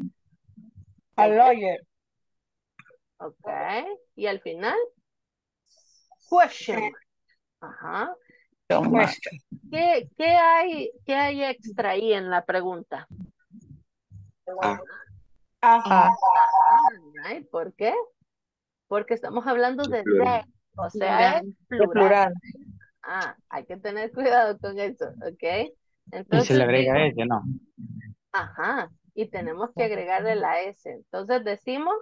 A lawyer. Ok. Y al final, question. mark. Ajá. Question. ¿Qué, qué hay, qué hay extra ahí en la pregunta? Ah. Ajá. Right, ¿Por qué? Porque estamos hablando de they, o sea, De plural. plural. Ah, hay que tener cuidado con eso, ¿ok? Y Entonces, se le agrega ese, ¿no? Ajá, y tenemos que agregarle la S. Entonces decimos,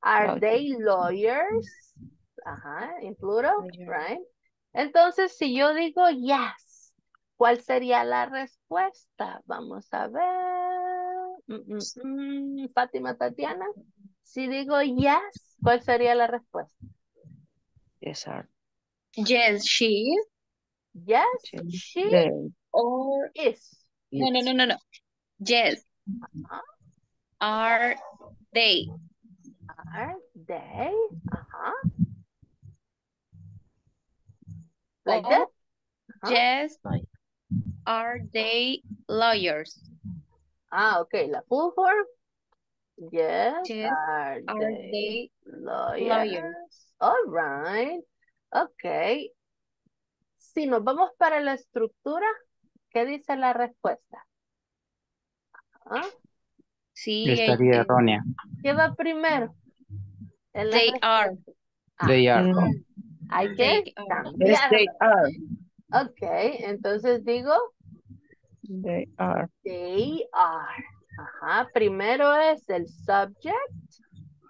are they lawyers? Ajá, en plural, right? Entonces, si yo digo yes, ¿cuál sería la respuesta? Vamos a ver. Mm, mm, mm, Fátima Tatiana. Si digo yes, ¿cuál sería la respuesta? Yes, are. Yes, she is. Yes, she They. Or is. no, no, no, no, no. Yes. Are they? Are they? Ajá. Like that? Yes. Are they lawyers? Ah, okay, la full form. Yes, Yes, are, are they they lawyers? lawyers? All right. Okay. Si nos vamos para la estructura, ¿qué dice la respuesta? ¿Ah? Sí, Estaría errónea. ¿Qué va primero? They are. respuesta. They are. Mm, Hay que cambiar. they are. Ok, entonces digo, They are. they are. Ajá, primero es el subject.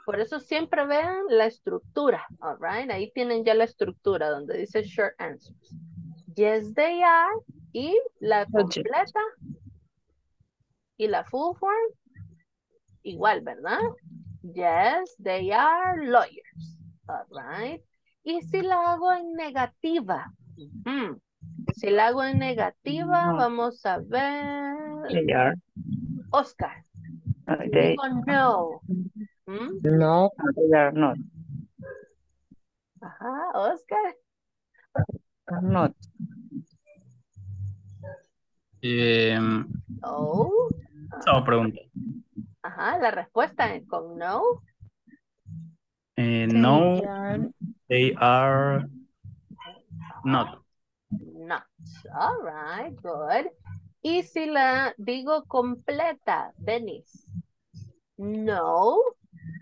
Por eso siempre vean la estructura, all right? Ahí tienen ya la estructura donde dice short answers. Yes, they are. Y la Subject. completa. Y la full form. Igual, ¿verdad? Yes, they are lawyers. All right. Y si la hago en negativa. ujú, Si la hago en negativa, vamos a ver. They are. Oscar. They, digo no. ¿mm? No, they are not. Ajá, Oscar. Are not. Em, No. esa pregunta. Ajá, la respuesta es con no. Eh, no, they are not. Not. All right, good. Y si la digo completa, Denise. No.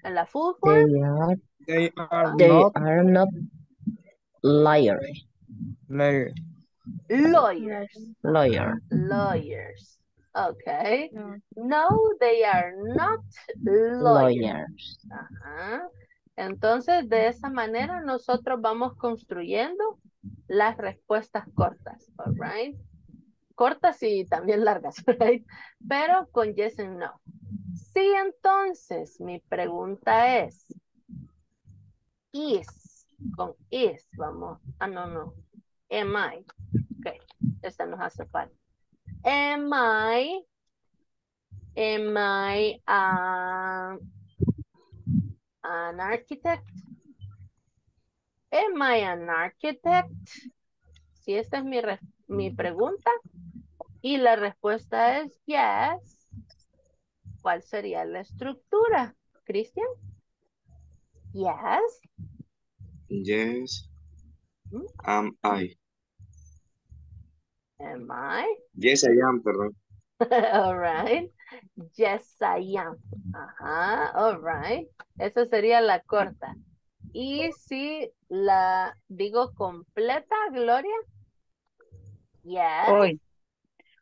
En la full form. They are, they are they not are not liars. lawyers. Lawyers. Lawyer. Lawyers. Okay. No, they are not lawyers. Lawyers. Ajá. Entonces, de esa manera nosotros vamos construyendo las respuestas cortas, all right? Cortas y también largas, right? Pero con yes and no. Sí, entonces, mi pregunta es, is, con is, vamos, ah, no, no, am I, ok, esta nos hace falta. Am I, am I, ah, an architect? Am I an architect? Si esta es mi, mi pregunta y la respuesta es yes, ¿cuál sería la estructura? Cristian? Yes. Yes. ¿Mm? Am I? Am I? Yes, I am, perdón. All right. Yes, I am. Ajá, all right. Esa sería la corta. Y si la digo completa, Gloria. Yes. Hoy.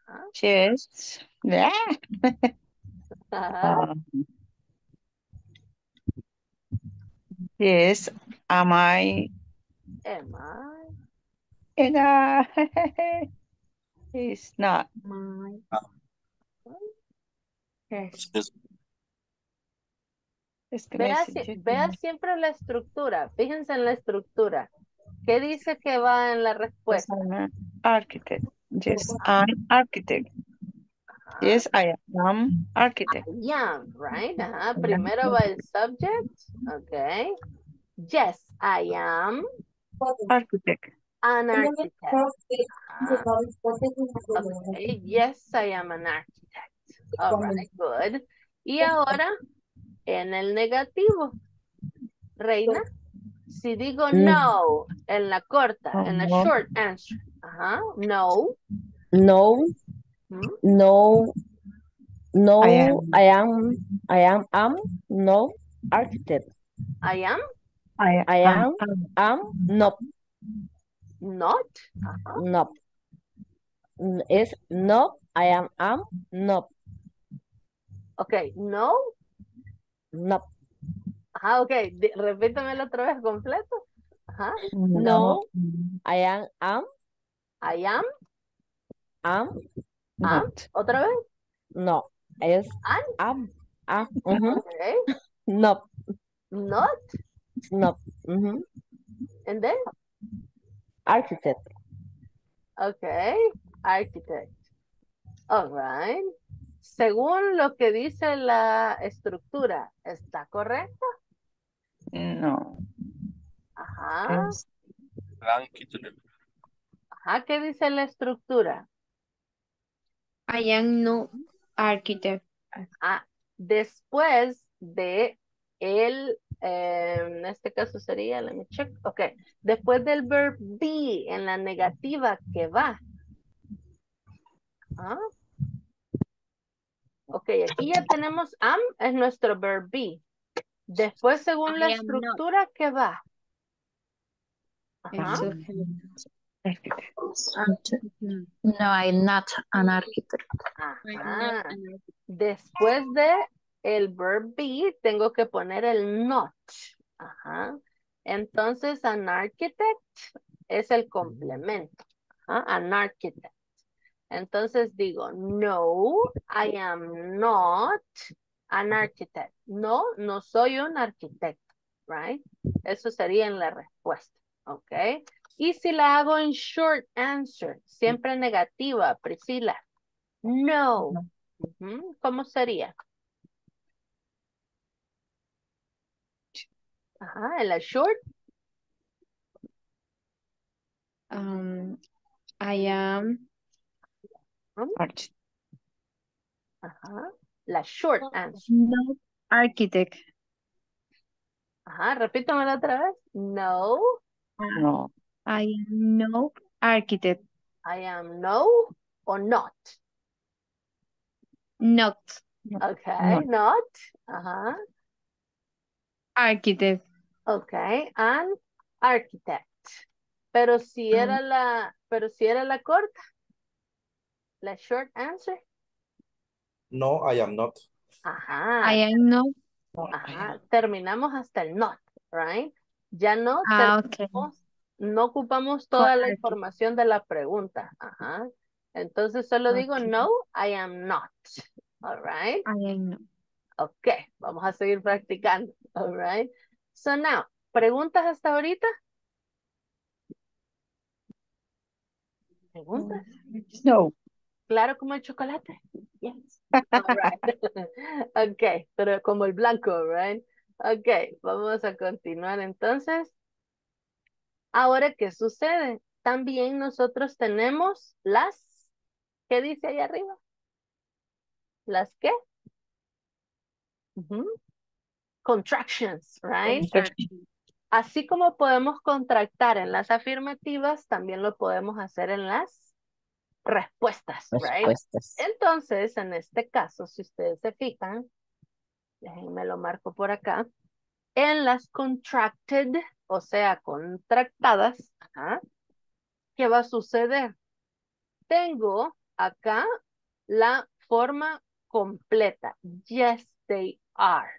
Ah. Yes. Yeah. Ajá. Um, yes. Am I? Am I? And uh, it's not. My. Yes. Es que no Vea, si- siempre la estructura. Fíjense en la estructura. ¿Qué dice que va en la Yes, respuesta? Architect. Yes, I'm architect. Yes, I am architect. I am, right? Ajá. Primero va el subject. Okay. Yes, I am Architect. an architect. Ajá. Okay. Yes, I am an architect. All right, good. Y ahora, en el negativo. Reina, si digo no en la corta, en la No. short answer. Ajá. No. No, ¿Mm? no, no, I am. I am, I am, am, no, architect. I am I, I am, am am, no, not. Ajá. no. N- Es no, I am, am, no, Okay, no. no, Ajá, ok. Repítamelo otra vez completo. Ajá. no, I am, am, I am, am, am. not. Otra vez. no. Es An. am, am, ujú, Okay. no, Not. no, ujú, And then. architect. Okay. Architect. All right. Según lo que dice la estructura, ¿está correcto? No. Ajá. Ajá. ¿Qué dice la estructura? I am no architect. Ah, después de el, eh, en este caso sería, let me check, ok, después del verb be en la negativa que va. Ah. Ok, aquí ya tenemos am, es nuestro verb be. Después, según la am not. estructura que va. Ajá. No, I'm not an architect. I'm Ajá. not an architect. Después de el verb be, tengo que poner el not. Ajá. Entonces, an architect es el complemento. Ajá, An architect. Entonces digo, no, I am not an architect. No, no soy un arquitecto. Right? Eso sería en la respuesta. Ok. Y si la hago en short answer, siempre negativa, Priscila. No. ¿Cómo sería? Ajá, en la short. Um, I am Arch- Ajá. La short answer. no architect. Ajá, repítamela otra vez. No, No. I am no architect. I am no o not. Not Okay, Not. not. Ajá. architect. Okay, and architect. Pero si era la, pero si era la corta. La short answer. No, I am not. Ajá. I am no. Ajá, terminamos hasta el not, right? Ya no Ah, ok. terminamos, no ocupamos toda la información de la pregunta. Ajá. Entonces solo digo no, I am not. All right. I am no. Ok, vamos a seguir practicando. All right. So now, ¿preguntas hasta ahorita? ¿Preguntas? No. Claro como el chocolate. Yes. Right. ok, pero como el blanco, right? Ok, vamos a continuar entonces. Ahora, ¿qué sucede? También nosotros tenemos las, ¿qué dice ahí arriba? ¿Las qué? Contractions, right? Contraction. Así como podemos contractar en las afirmativas, también lo podemos hacer en las respuestas, right? Entonces, en este caso, si ustedes se fijan, déjenme lo marco por acá, en las contracted, o sea, contractadas, ajá, ¿qué va a suceder? Tengo acá la forma completa. Yes, they are.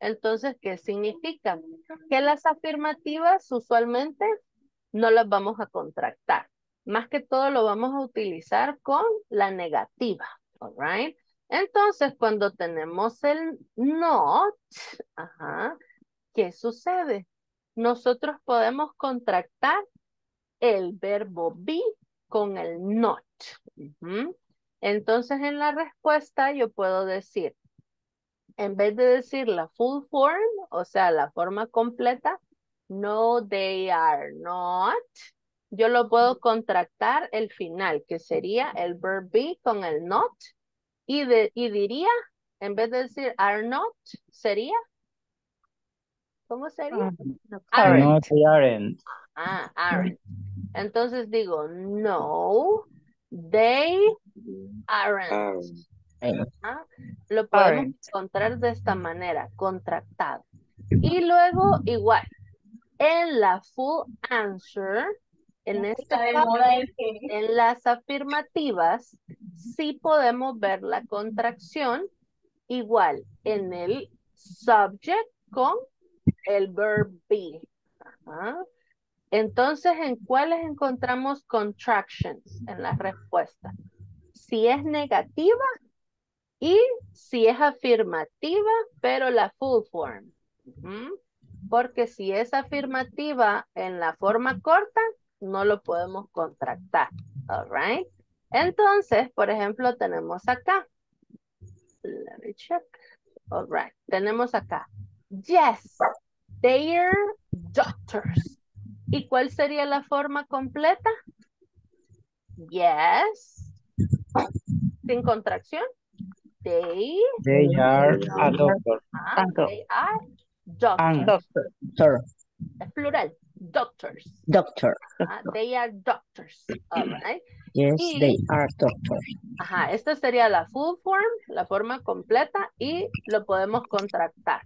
Entonces, ¿qué significa? Que las afirmativas usualmente no las vamos a contractar. Más que todo lo vamos a utilizar con la negativa. All right? Entonces, cuando tenemos el not, ¿qué sucede? Nosotros podemos contractar el verbo be con el not. Entonces, en la respuesta yo puedo decir, en vez de decir la full form, o sea, la forma completa, no, they are not, yo lo puedo contractar el final, que sería el verb be con el not, y, de, y diría, en vez de decir are not, sería, ¿cómo sería? Aren't. No, they aren't. Ah, aren't. Entonces digo, no, they aren't. Ah, Lo podemos Aren't. encontrar de esta manera, contractado. Y luego, igual, en la full answer, en este que- en las afirmativas, sí podemos ver la contracción igual en el subject con el verb be. Ajá. Entonces, ¿en cuáles encontramos contractions en la respuesta? Si es negativa y si es afirmativa, pero la full form. Porque si es afirmativa en la forma corta, no lo podemos contractar. All right. Entonces, por ejemplo, tenemos acá. Let me check. All right. Tenemos acá. Yes, they're doctors. ¿Y cuál sería la forma completa? Yes. Sin contracción. They, They are a doctor. ah, they are doctors. Doctor. Es plural. Doctors. Doctor. Ah, they are doctors. All right. Yes, Y- they are doctors. Ajá, esta sería la full form, la forma completa y lo podemos contractar.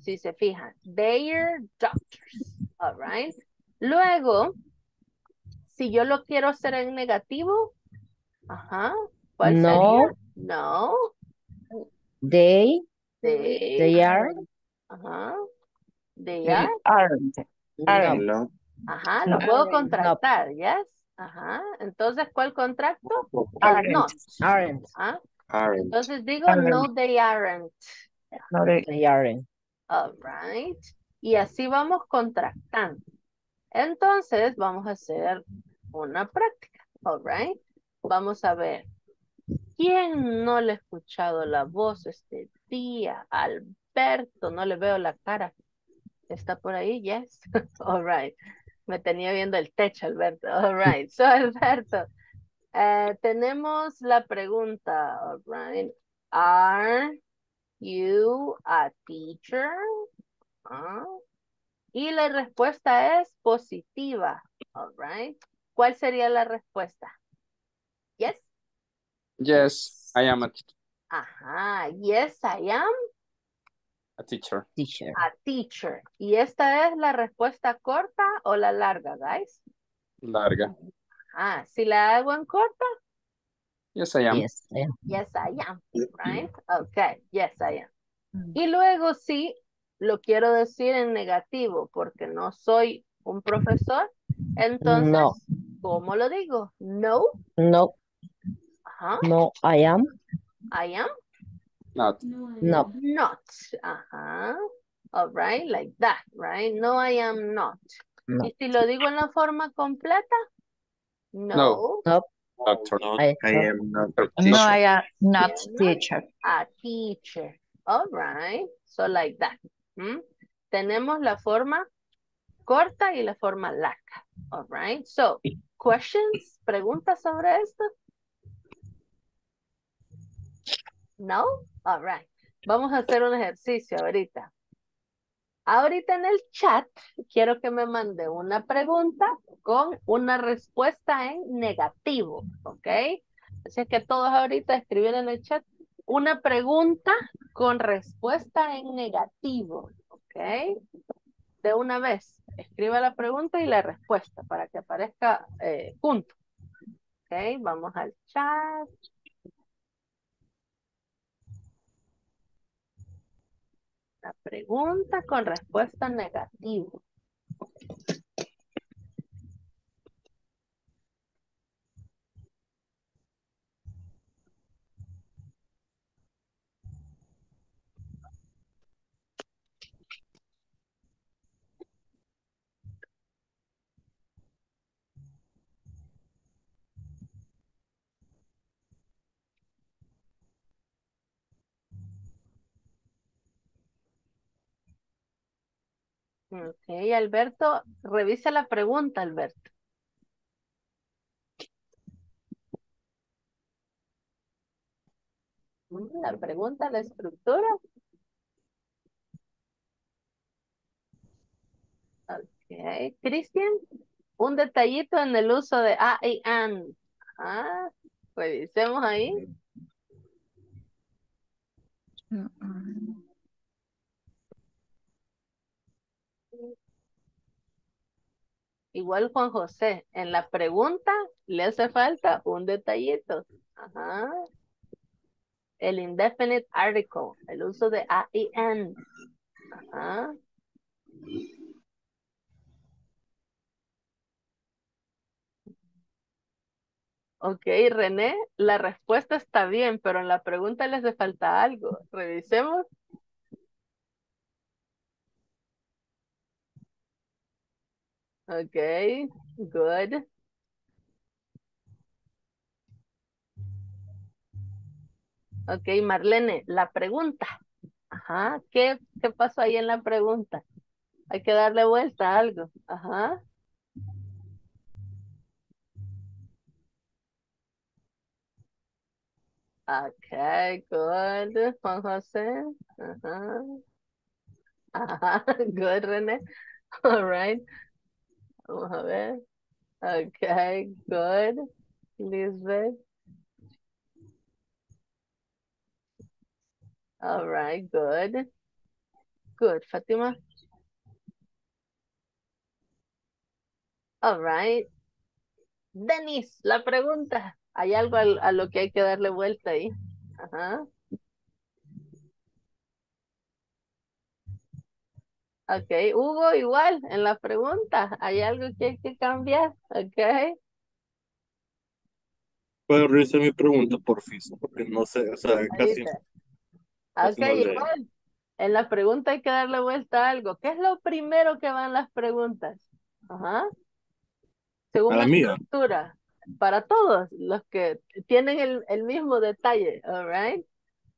Si se fijan, they're doctors. All right. Luego, si yo lo quiero hacer en negativo, ajá, ¿cuál No. sería? No, They, they, they are ajá, they they are, aren't. Ajá, lo puedo contractar, yes, ajá. Entonces, ¿cuál contracto? El Aren't. not. aren't. ¿ah? Aren't. Entonces digo, Aren't. no, they aren't. No, they, They aren't. All right. Y así vamos contractando. Entonces, vamos a hacer una práctica. All right. Vamos a ver. ¿Quién no le ha escuchado la voz este día? Alberto, no le veo la cara. ¿Está por ahí? Yes. All right. Me tenía viendo el techo, Alberto. All right. So, Alberto, eh, tenemos la pregunta. All right. Are you a teacher? Ah. Y la respuesta es positiva. All right. ¿Cuál sería la respuesta? Yes. Yes, I am a, t- Ajá. Yes, I am a teacher. Teacher. a teacher. ¿Y esta es la respuesta corta o la larga, guys? Larga. Ah, si la hago en corta, Yes, I am. Yes, I am. yes, I am. Right? Okay. Yes, I am. Y luego sí, lo quiero decir en negativo porque no soy un profesor. Entonces, No. ¿cómo lo digo? No. No, Ajá. no, I am. I am Not. No. not. Ajá. All right, like that, right? No, I am not. No. Y si lo digo en la forma completa, no. No. Doctor. I, I am not a No, teacher. I am not teacher. A teacher. All right. So like that. ¿Mm? Tenemos la forma corta y la forma larga. All right. So, questions, preguntas sobre esto? No? All right. Vamos a hacer un ejercicio ahorita. Ahorita en el chat quiero que me mande una pregunta con una respuesta en negativo, ¿ok? Así que todos ahorita escribir en el chat una pregunta con respuesta en negativo, ¿ok? De una vez, escriba la pregunta y la respuesta para que aparezca eh, junto. Ok, vamos al chat. La pregunta con respuesta negativa. Ok, Alberto, revisa la pregunta, Alberto. Mm, La pregunta, la estructura. Ok, Cristian, un detallito en el uso de a y an. Ah, revisemos ahí. Igual Juan José, en la pregunta le hace falta un detallito. Ajá. El indefinite article, el uso de a y an. Ajá. Ok, René, la respuesta está bien, pero en la pregunta le hace falta algo. Revisemos. Ok, good. Ok, Marlene, la pregunta. Ajá, ¿qué, qué pasó ahí en la pregunta? Hay que darle vuelta a algo. Ajá. Okay, good. Juan José. Ajá. Ajá, good, René. All right. Vamos a ver. Okay, good. Lisbeth. All right, good. Good, Fatima. All right. Denis, la pregunta. Hay algo al- a, lo que hay que darle vuelta ahí. Ajá. Ok, Hugo, igual, en la pregunta. Hay algo que hay que cambiar. Ok. Puedo revisar mi pregunta, por fin, porque no sé, o sea, casi, Ok, no igual. En la pregunta hay que darle vuelta a algo. ¿Qué es lo primero que van las preguntas? Ajá. Según A la la mía. estructura. Para todos los que tienen el, el mismo detalle. All right.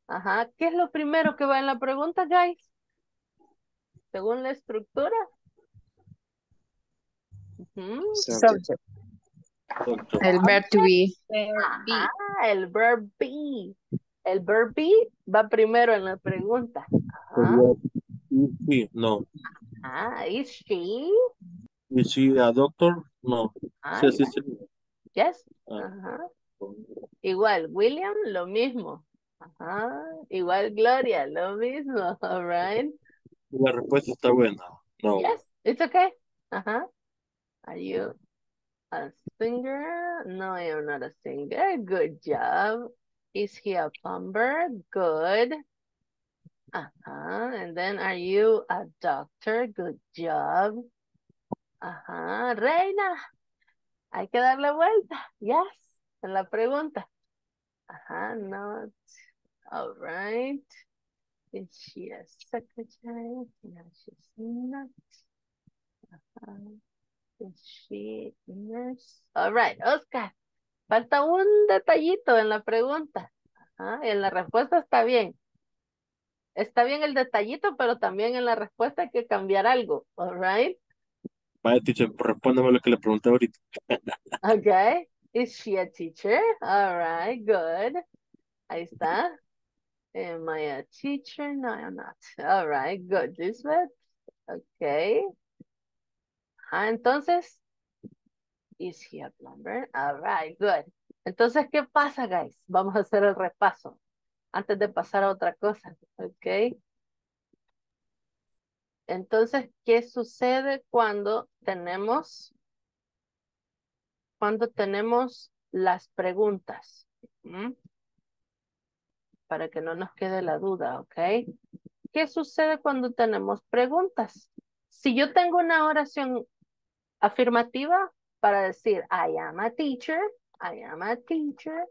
Ajá. ¿Qué es lo primero que va en la pregunta, guys? Según la estructura. Subject. El verb to be. Ajá, el verb be. El verb be va primero en la pregunta. Ajá. Sí, no. Ah, is she? ¿Y si a doctor? No. Ah, Sí, ya. sería. Yes. Ah. Ajá. Igual, William, lo mismo. Ajá. Igual, Gloria, lo mismo. All right. La respuesta está buena. No. Yes, it's okay. Ajá. Are you a singer? No, I am not a singer. Good job. Is he a plumber? Good. Uh-huh. And then are you a doctor? Good job. Ajá. Reina. Hay que darle vuelta. Yes. En la pregunta. Ajá. Not. All right. Is she a secretary? No, she's not. Uh, is she a nurse? All right, Oscar. Falta un detallito en la pregunta. Ajá, en la respuesta está bien. Está bien el detallito, pero también en la respuesta hay que cambiar algo. All right. Vaya, teacher, respóndeme lo que le pregunté ahorita. Okay. Is she a teacher? All right, good. Ahí está. Am I a teacher? No, I'm not. All right, good. Lisbeth. Ok. Ah, entonces, is he a plumber? All right, good. Entonces, ¿qué pasa, guys? Vamos a hacer el repaso antes de pasar a otra cosa. Ok. Entonces, ¿qué sucede cuando tenemos, cuando tenemos las preguntas? ¿Mm? Para que no nos quede la duda, ¿ok? ¿Qué sucede cuando tenemos preguntas? Si yo tengo una oración afirmativa para decir, I am a teacher, I am a teacher.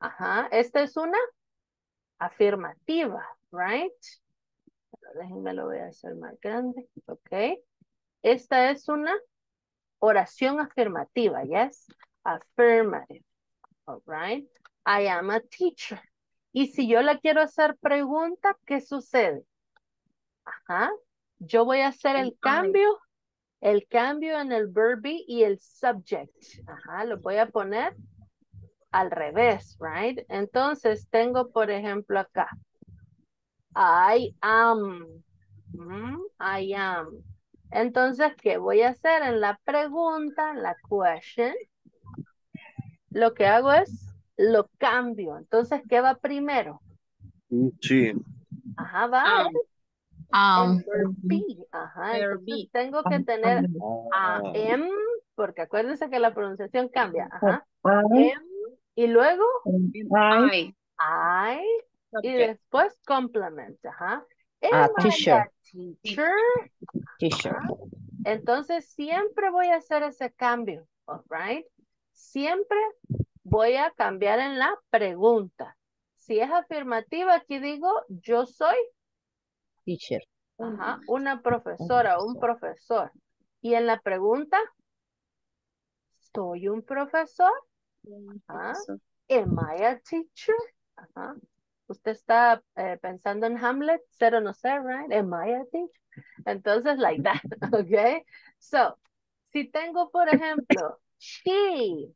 Ajá, esta es una afirmativa, right? Déjenme lo voy a hacer más grande, ok. Esta es una oración afirmativa, yes? Affirmative, all right? I am a teacher. Y si yo la quiero hacer pregunta, ¿qué sucede? Ajá. Yo voy a hacer el cambio, el cambio en el verb be y el subject. Ajá, lo voy a poner al revés, right? Entonces tengo, por ejemplo, acá. I am. Mm, I am. Entonces, ¿qué voy a hacer en la pregunta, en la question? Lo que hago es, lo cambio. Entonces, ¿qué va primero? Sí. Ajá, va. Um, el um, verb be. Ajá, verb entonces tengo que tener a am, porque acuérdense que la pronunciación cambia. Ajá. Am, y luego I. I, y después complement. Ajá. A Am I teacher. a teacher? Teacher. Entonces siempre voy a hacer ese cambio, right? Siempre voy a cambiar en la pregunta. Si es afirmativa, aquí digo, yo soy Teacher. ajá, una profesora o un profesor. Y en la pregunta, ¿soy un profesor? Ajá. Am I a teacher? Ajá. Usted está eh, pensando en Hamlet, ser o no ser, right? Am I a teacher? Entonces, like that, okay? So, si tengo, por ejemplo, she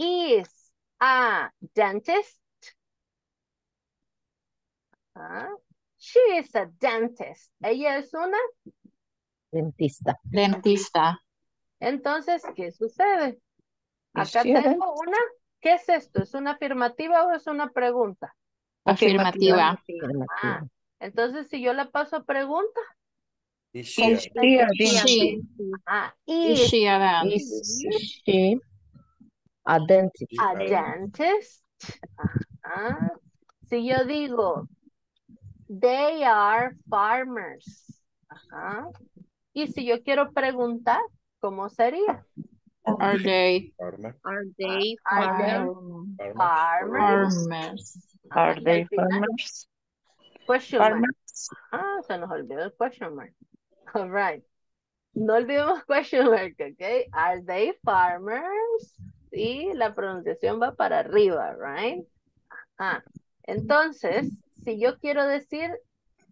is a dentist. Ah, She is a dentist. Ella es una. Dentista. Dentista. Entonces, ¿qué sucede? Is Acá tengo una. ¿Qué es esto? ¿Es una afirmativa o es una pregunta? Afirmativa. Ah, entonces, si yo la paso a pregunta. Is she she a- a- She. Ah, Is is she a dentist? Is she a dentist? a dentist. Ajá. Si yo digo, they are farmers. Ajá. Y si yo quiero preguntar, ¿cómo sería? Are they? Farmer. Are they Are they Farmers. farmers? Are they farmers? Question mark. Farmers. Ah, se nos olvidó el question mark. All right. No olvidemos question mark, ¿ok? Are they farmers? Y la pronunciación va para arriba, right? Ah, entonces, si yo quiero decir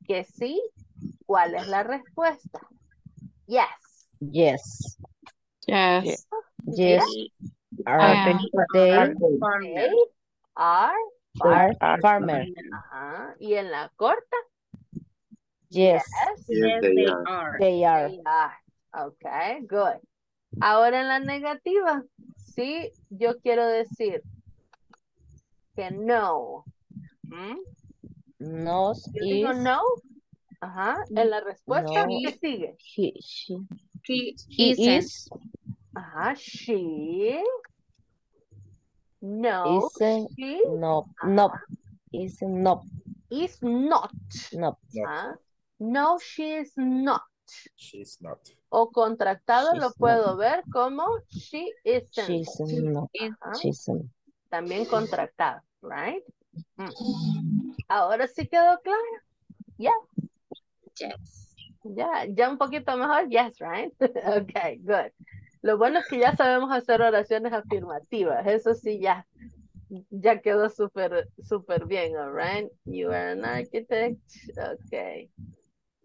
que sí, ¿cuál es la respuesta? Yes. Yes. Yes. Yes. Are Ah. they They are are Are farmer? Ajá. Y en la corta, Yes. Yes, they are. They are. They are. Okay, good. Ahora en la negativa, sí, yo quiero decir que no. ¿Mm? No Yo digo is no. Ajá. En la respuesta, No. ¿qué sigue? he, she, He he isn't. is Ajá, she. No, isn't she no no is no is not. no Not. Ah, No, she is not. She's not. O contractado lo puedo ver como she isn't. she's no Ajá. she's También contractado, right? Mm. Ahora sí quedó claro. Ya. Yes. Ya, ya un poquito mejor, yes, right? okay, good. Lo bueno es que ya sabemos hacer oraciones afirmativas, eso sí ya, ya quedó súper, súper bien, all right? You are an architect, okay.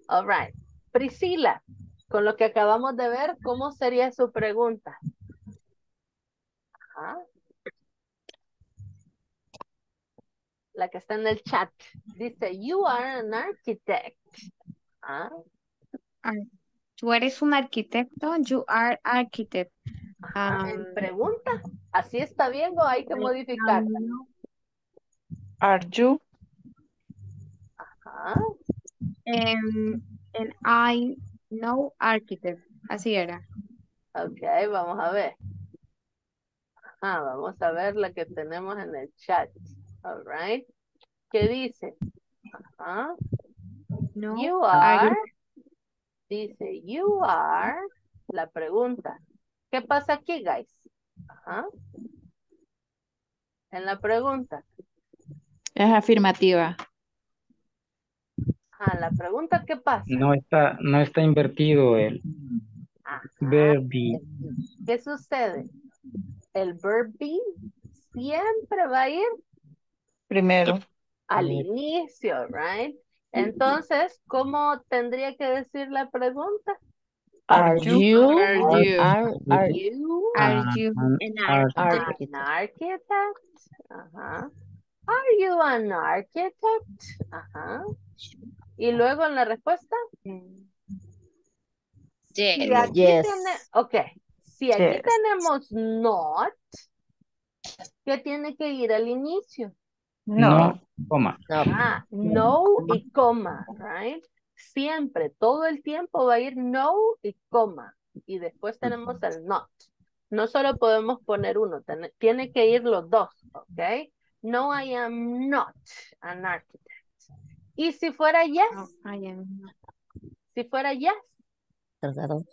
All right. Priscila, con lo que acabamos de ver, ¿cómo sería su pregunta? Ajá. La que está en el chat. Dice, you are an architect. Ah, Tú eres un arquitecto. You are architect. Ajá, en Um, pregunta, ¿así está bien o hay que modificarla? Are you? Ajá. and, and I know architect. Así era. Ok, vamos a ver. Ah, vamos a ver la que tenemos en el chat. All right. ¿Qué dice? Ajá. No. You are are. Dice, you are. La pregunta. ¿Qué pasa aquí, guys? Ajá. En la pregunta. Es afirmativa. La pregunta, ¿qué pasa? No está, no está invertido el verb be. ¿Qué sucede? El verb be siempre va a ir Primero. al inicio, right? Entonces, ¿cómo tendría que decir la pregunta? Are you? Are you? Are, are You Are you an architect. an architect? Ajá. Are you an architect? Ajá. Y luego en la respuesta. Si Yes. aquí Yes. tiene, ok. Si aquí Yes. tenemos not, ¿qué tiene que ir al inicio? No. No, coma. no. Ah, no y coma, right? Siempre, todo el tiempo va a ir no y coma. Y después tenemos el not. No solo podemos poner uno, tiene que ir los dos, ¿ok? No, I am not an architect. Y si fuera yes, I am not. si fuera yes, Cargador.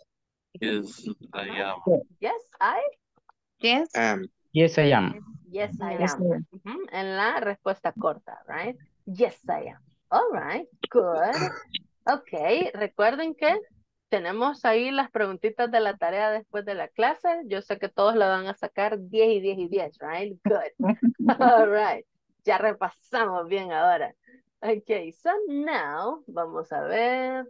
Yes, I am. yes, I, Yes. Um, Yes, I am. yes, I Yes, am. I am. Ujú, En la respuesta corta, right? Yes, I am. All right, good. Ok, recuerden que tenemos ahí las preguntitas de la tarea después de la clase. Yo sé que todos la van a sacar 10 y 10 y 10, right? Good. All right. Ya repasamos bien ahora. Ok, so now vamos a ver.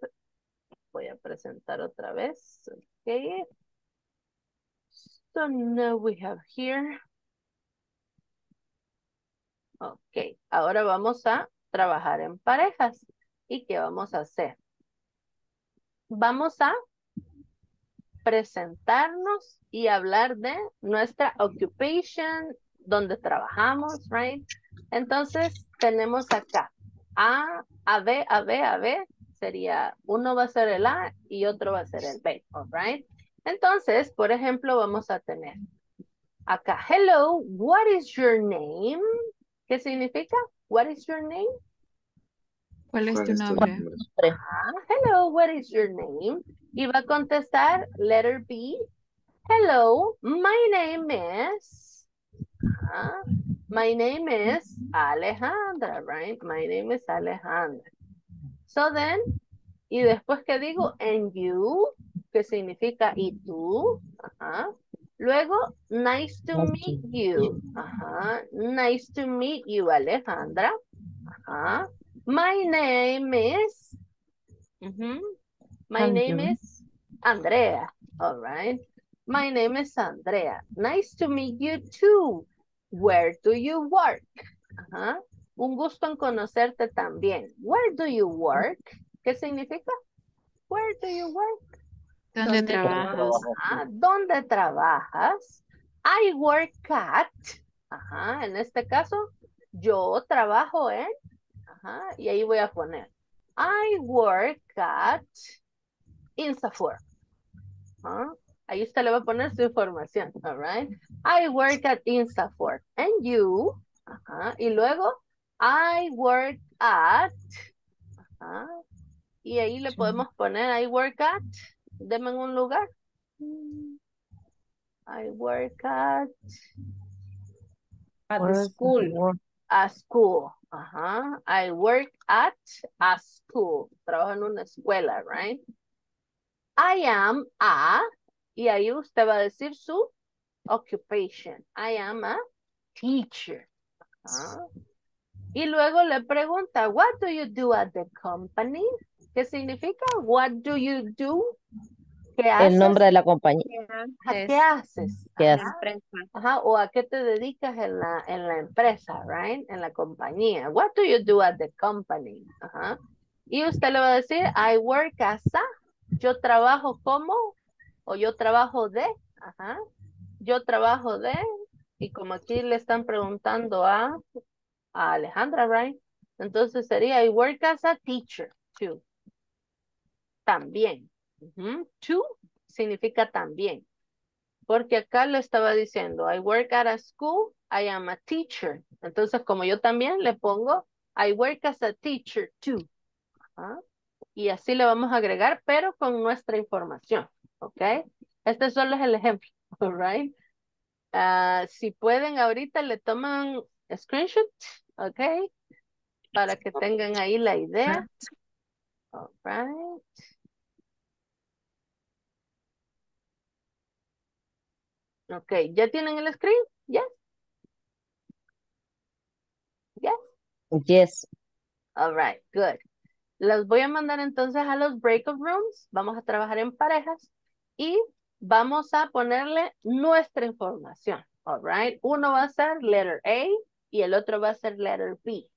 Voy a presentar otra vez. Ok. So now we have here. Ok, ahora vamos a trabajar en parejas. ¿Y qué vamos a hacer? Vamos a presentarnos y hablar de nuestra occupation, donde trabajamos, right? Entonces, tenemos acá A, A, B, A, B, A, B, sería, uno va a ser el A y otro va a ser el B, right? Entonces, por ejemplo, vamos a tener acá, hello, what is your name? ¿Qué significa? What is your name? ¿Cuál es ¿cuál tu nombre? Ah, hello, what is your name? Y va a contestar letter B. Hello, my name is. Ah, my name is Alejandra, right? My name is Alejandra. So then, y después que digo, and you, que significa y tú. Ajá. Luego, nice to meet you. Ajá. Nice to meet you, Alejandra. Ajá. My name is. My name is Andrea. All right. My name is Andrea. Nice to meet you too. Where do you work? Ajá. Un gusto en conocerte también. Where do you work? ¿Qué significa? Where do you work? ¿Dónde trabajas? Ajá. ¿Dónde trabajas? I work at. Ajá. En este caso, yo trabajo en. Ajá. Y ahí voy a poner. I work at Insafor. Ajá. Ahí usted le va a poner su información. All right. I work at Insafor. And you. Ajá. Y luego, I work at. Ajá. Y ahí le podemos poner I work at. Deme en un lugar. I work at At school. work? a school. Ajá. I work at a school. Trabajo en una escuela, right? I am a, y ahí usted va a decir su occupation. I am a teacher. Ajá. Y luego le pregunta, what do you do at the company? ¿Qué significa? What do you do? ¿Qué haces? El nombre de la compañía. ¿Qué haces? ¿Qué Ajá. haces? Ajá, o a qué te dedicas en la, en la empresa, right? En la compañía. What do you do at the company? Ajá. Y usted le va a decir, I work as a Yo trabajo como o yo trabajo de. Ajá. Yo trabajo de. Y como aquí le están preguntando a, a Alejandra, right? Entonces sería I work as a teacher too. También. Ujú. To significa también. Porque acá le estaba diciendo, I work at a school, I am a teacher. Entonces, como yo también le pongo, I work as a teacher too. Ajá. Y así le vamos a agregar, pero con nuestra información. ¿Ok? Este solo es el ejemplo. All right. Ah, si pueden, ahorita le toman screenshot. ¿Ok? Para que tengan ahí la idea. All right. Ok, ¿ya tienen el screen? Yes. Yes. Yes. All right, good. Los voy a mandar entonces a los breakout rooms. Vamos a trabajar en parejas y vamos a ponerle nuestra información. All right. Uno va a ser letter A y el otro va a ser letter B.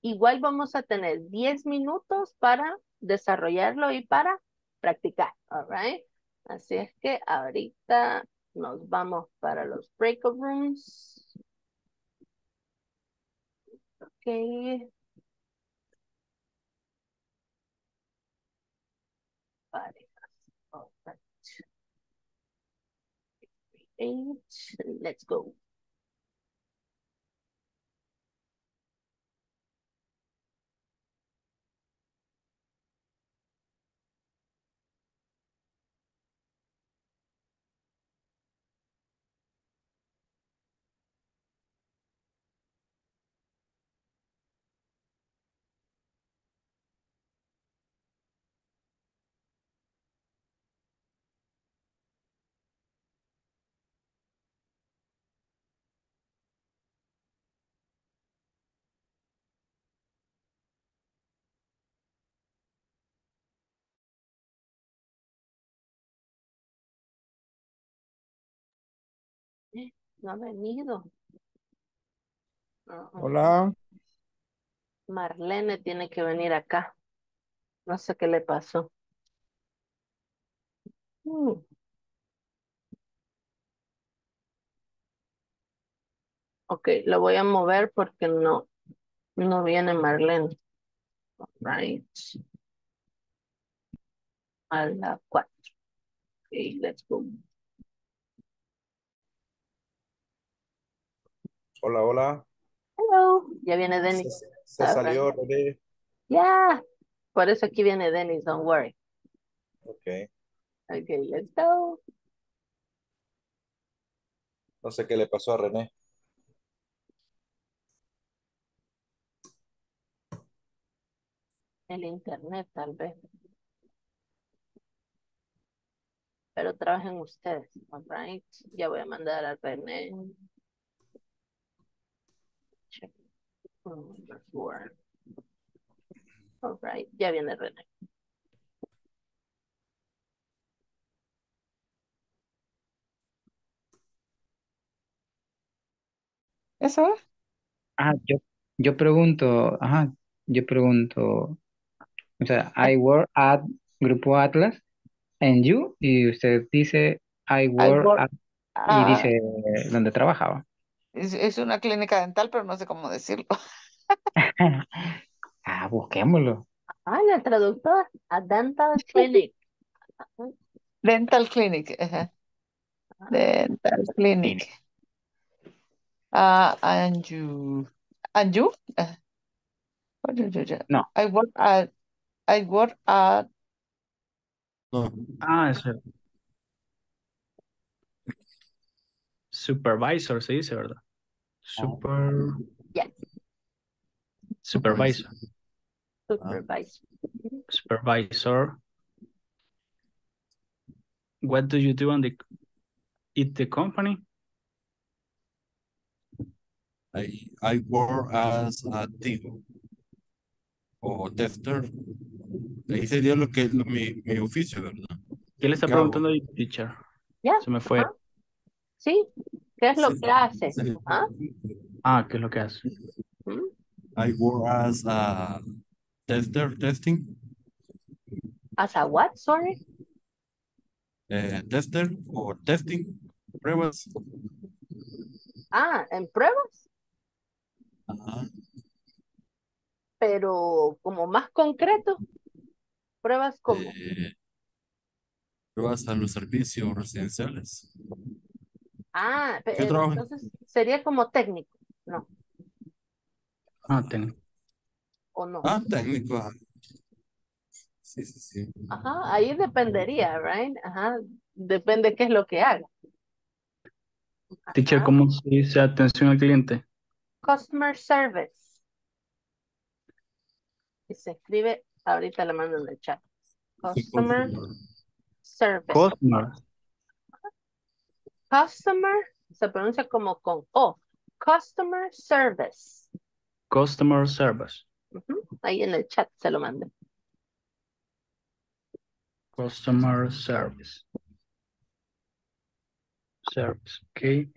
Igual vamos a tener 10 minutos para desarrollarlo y para practicar. All. Así es que ahorita nos vamos para los breakout rooms. Ok. Eight. Let's go. No ha venido. Ah, Hola. Marlene tiene que venir acá. No sé qué le pasó. Mm. Ok, lo voy a mover porque no, no viene Marlene. Right. A la cuatro. Ok, let's go. Hola, hola. Hello. Ya viene Denis. Se, se All salió. René. Ya. Por eso aquí viene Denis, don't worry. Ok. Ok, let's go. No sé qué le pasó a René. El internet, tal vez. Pero trabajen ustedes, all right? Ya voy a mandar a René. Check. Number four. All right, ya viene René. ¿Eso es? Ah, yo, yo pregunto, ajá, yo pregunto, o sea, I work at Grupo Atlas and you, y usted dice I I work work, at, y ah, dice dónde trabajaba. Es, es una clínica dental, pero no sé cómo decirlo. Ah, busquémoslo. Ah, la traductora. A dental clinic. Dental clinic. ajá. Dental clinic. Ah, and you, and you? Ah, what did you do? No, I work at, I work at, No. Ah, es supervisor, se dice, ¿verdad? Um, Super, Yes, supervisor, supervisor. supervisor. What do you do on the, at the company? I, I work as a team o tester. Ahí sería lo que lo- mi, mi oficio, ¿verdad? ¿Qué le está ¿Qué hago? preguntando ahí, teacher? Ya, Se me fue. ajá. Sí, ¿qué es lo que hace? ¿Ah? Ah, ¿qué es lo que hace? ¿Mm? I work as a tester, testing. ¿As a what, sorry? eh, tester o testing, pruebas. Ah, en pruebas, Ajá. pero como más concreto, pruebas como. Eh, pruebas a los servicios residenciales. Ah, pe- ¿Qué eh, trabajo? entonces sería como técnico, ¿no? Ah, ten- ¿O no? Ah, técnico. Sí, sí, sí. Ajá, ahí dependería, right? Ajá, depende qué es lo que haga. Teacher. ¿cómo se dice atención al cliente? Customer service. Y se escribe, ahorita le mando en el chat. Customer service. Customer. Customer se pronuncia como con O. Customer service. Customer service. Ahí en el chat se lo mandé. Customer service. Service, ok.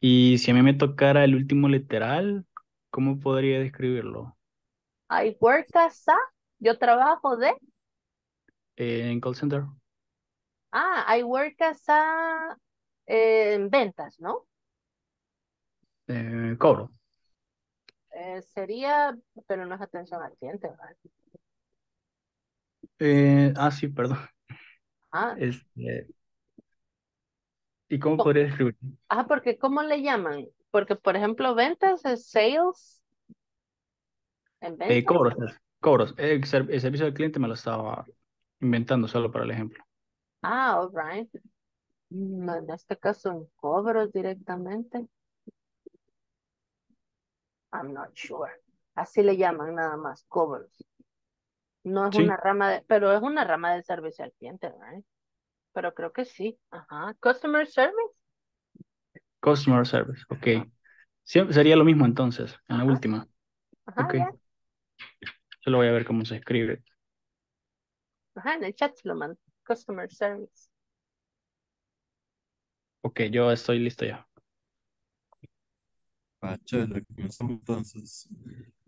Y si a mí me tocara el último literal, ¿cómo podría describirlo? I work as a, yo trabajo de, Eh, en call center. Ah, I work as a, eh, en ventas, ¿no? Eh, cobro. Eh, sería, pero no es atención al cliente, ¿verdad? Eh, ah, sí, perdón. Ah, Este, ¿y cómo podría describirlo? ah, porque ¿cómo le llaman? Porque, por ejemplo, ventas es sales, en Eh, ventas. cobros, es- cobros. El, ser- el servicio al cliente me lo estaba inventando solo para el ejemplo. Ah, all right. Mm, En este caso, en cobros directamente. I'm not sure. Así le llaman nada más, cobros. No es Sí, una rama de, pero es una rama de servicio al cliente, right? Pero creo que sí. Ajá. Customer service. customer service, ok. Siempre sería lo mismo entonces, en la última. Ajá, Ok, ya. solo voy a ver cómo se escribe. Ajá, en el chat se lo mando. Customer service. Ok, yo estoy listo ya. Ah, chévere, comenzamos entonces.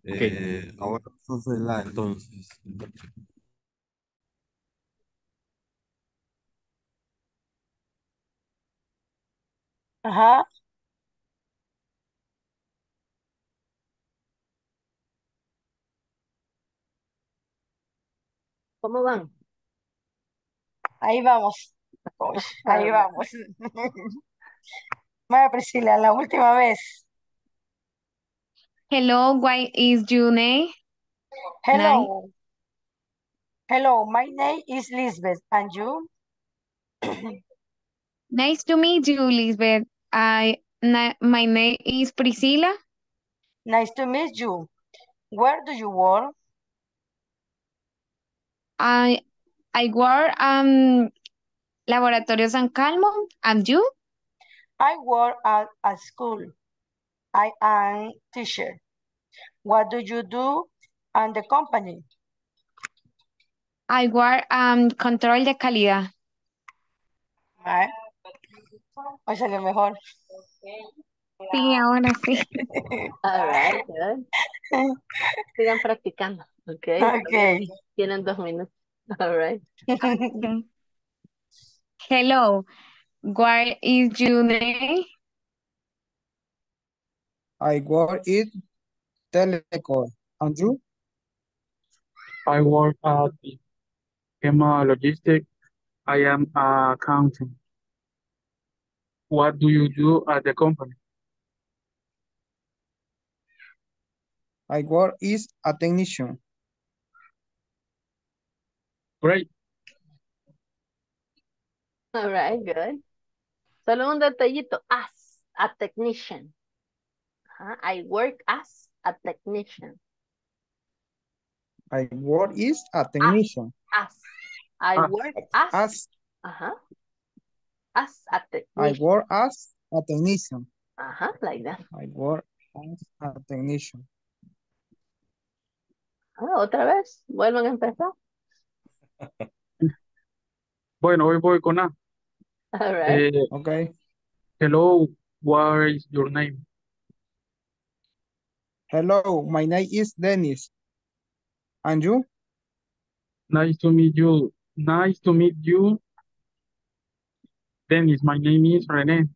Ok, Eh, ahora vamos a hacer la entonces. Ajá. ¿Cómo van? Ahí vamos. Uy, ahí Ah, vamos. Vaya Priscila, la última vez. Hello, what is your name? Name? Hello. Hello, my name is Lisbeth. And you? Nice to meet you, Lisbeth. I, na- my name is Priscilla. Nice to meet you. Where do you work? I, I work um Laboratorio San Calmo. And you? I work at a school. I am teacher. What do you do and the company? I work um control de calidad. Ah, Hoy salió mejor. Sí, ahora sí. All right, good. Sigan practicando, ¿ok? Okay. Tienen dos minutos. All right. Okay. Hello, what is your name? I work in telecom. And you? I work at Gema Logistics. I am a accountant. What do you do at the company? I work is a technician. Great. All right, good. Solo un detallito. As a technician. I work as a technician. I work is a technician. As. I As. work as. As Ajá. As a I technician. work as a technician. Ajá, like that. I work as a technician. Ah, otra vez. Vuelvan a empezar. Bueno, hoy voy con A. All right. Eh, Okay. hello, what is your name? Hello, my name is Dennis. And you? Nice to meet you. Nice to meet you. Dennis, my name is Rene.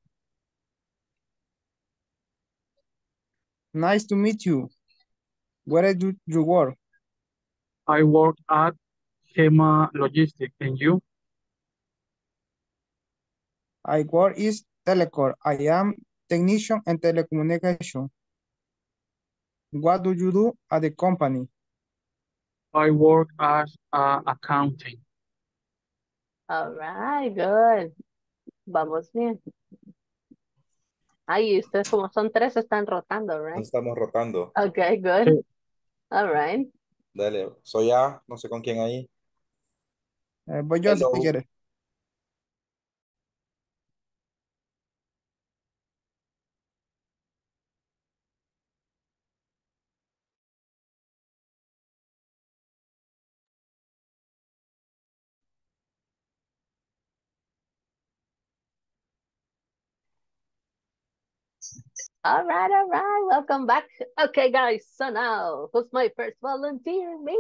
Nice to meet you. Where do you work? I work at Gema Logistics. And you? I work is Telecom. I am technician in telecommunication. What do you do at the company? I work as uh, accounting. All right, good. Vamos bien. Ahí ustedes como son tres están rotando, right? estamos rotando. Okay, good. All right. Dale, soy A, no sé con quién ahí. Eh, voy yo si Hello. quieres. All right, all right. Welcome back. Okay, guys. So now, who's my first volunteer? Me.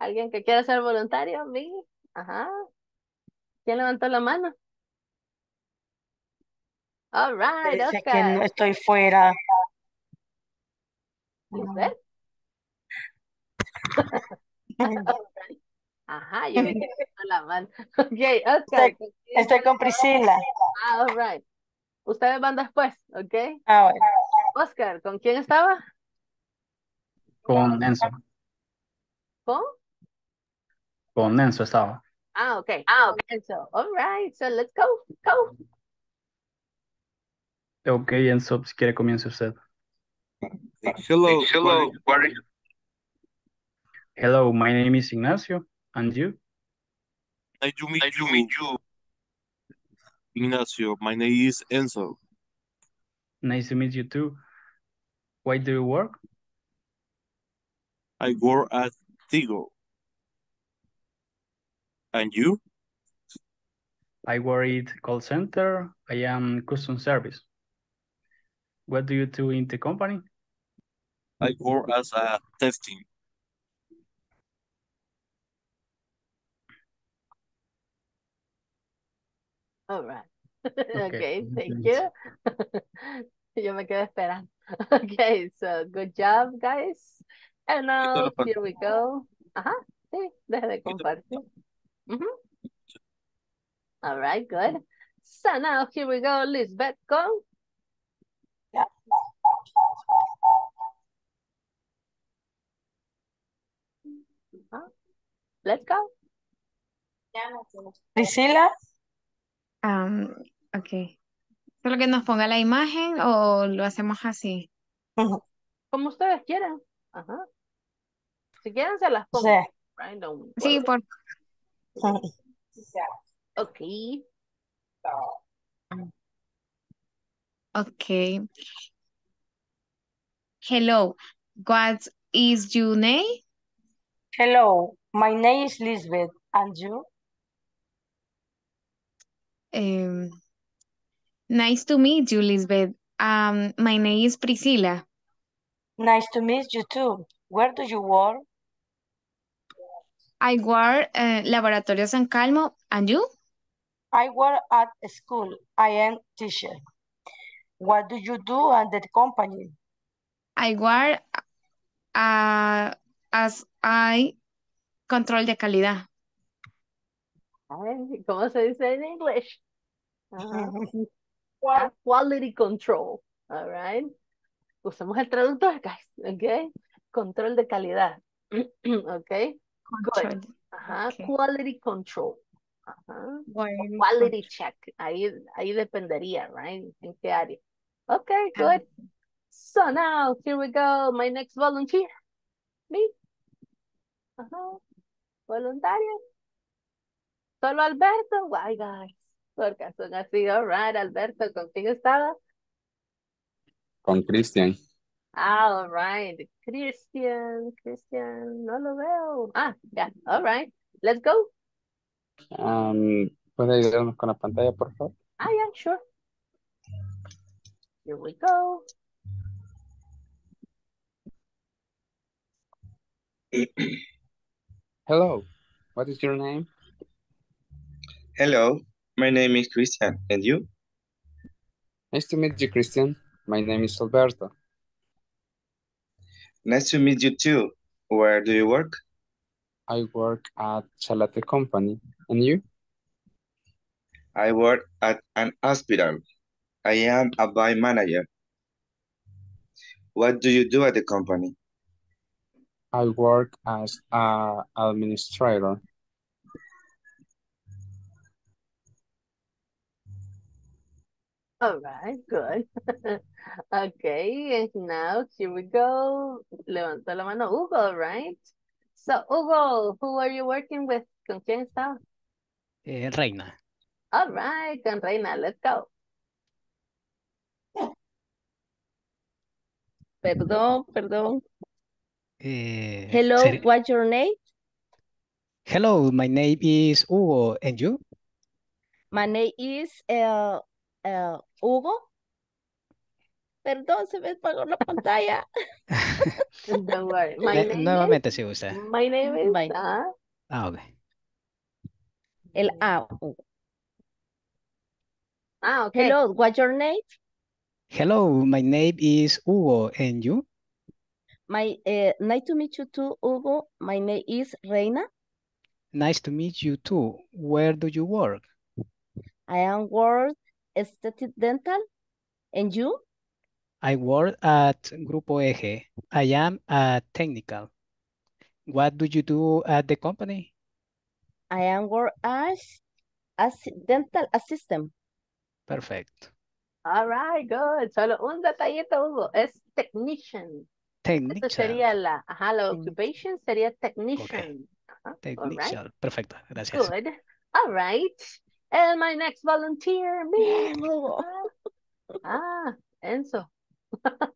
¿Alguien que quiera ser voluntario? Me. Ajá. ¿Quién levantó la mano? All right, Dice que no estoy fuera. Lisbeth. Ajá, yo vi que levantó la mano. Okay, Oscar. Estoy, estoy con Priscila. Ah, all right. Ustedes van después, ¿ok? Ah, bueno. Oscar, ¿con quién estaba? Con Enzo. ¿Con? Con Enzo estaba. Ah, okay. Ah, okay. So, all right. So let's go. Go. Ok, Enzo, si quiere comience usted. Hello, Hello, what are you? Hello, my name is Ignacio. And you? Nice to meet you. Ignacio, my name is Enzo. Nice to meet you too. Why do you work? I work at Tigo. And you? I work at call center. I am custom service. What do you do in the company? I work as a testing. All right. Okay, Okay, thank thanks. you. Yo me quedé esperando. Okay, so good job, guys. And now uh, here we go. Ajá, sí, deje de compartir. Ujú. All right, good. So now here we go, Lisbeth, go. Ajá. Let's go. Priscila. Am, ok. ¿Solo que nos ponga la imagen o lo hacemos así? Como ustedes quieran. Ajá. Si quieren, se las pongo. Sí. Right, Sí, por... Okay. Ok. Hello, what is your name? Hello, my name is Lisbeth. And you? Em, nice to meet you, Lisbeth. Um, my name is Priscilla. Nice to meet you too. Where do you work? I work uh, Laboratorio San Calmo. And you? I work at a school. I am teacher. What do you do at the company? I work uh, as I control de calidad. ¿Cómo se dice en English? Ajá. Qua- Quality control. All right. Usamos el traductor, guys. Okay. Control de calidad. Okay. Good. Control. Ajá. Okay. Quality control. Ajá. Quality Quality check. Ahí, ahí dependería, right? ¿En qué área? Okay, good. So now, here we go. My next volunteer. Me. Ajá. Voluntario. Solo Alberto. Why, guys? Porque son así, all right, Alberto, ¿con quién estaba? Con Cristian. All right. Christian, Christian, no lo veo. Ah, ya, all right. Let's go. Um, ¿puede ayudarnos con la pantalla, por favor? Ah, yeah, sure. Here we go. Hello, what is your name? Hello, My name is Christian, and you? Nice to meet you, Christian. My name is Alberto. Nice to meet you too. Where do you work? I work at Chalate Company. And you? I work at an hospital. I am a buy manager. What do you do at the company? I work as an administrator. All right, good. Okay, and now here we go. Levantó la mano Hugo, right? So, Hugo, who are you working with? ¿Con quién estás? Eh, Reina. All right, con Reina, let's go. Perdón, perdón. Eh, Hello, what's your name? Hello, my name is Hugo, and you? My name is uh, uh, Hugo. Perdón, se me apagó la pantalla. Don't worry. My name nuevamente si gusta. is, my name is, My- ah, Ah, ok. El A. Hugo. ah, okay. Hello, what's your name? Hello, my name is Hugo, and you? My uh, nice to meet you too, Hugo. My name is Reina. Nice to meet you too. Where do you work? I am work aesthetic dental. And you? I work at Grupo Eje. I am a technical. What do you do at the company? I am work as, as dental assistant. Perfect. All right, good. Solo un detallito, Hugo. Es technician. Esa Technician. sería la, ajá, la occupation sería technician. Ajá, all right. Technician. Perfecto. Gracias. Good. All right. And my next volunteer, me. Ah, Enzo.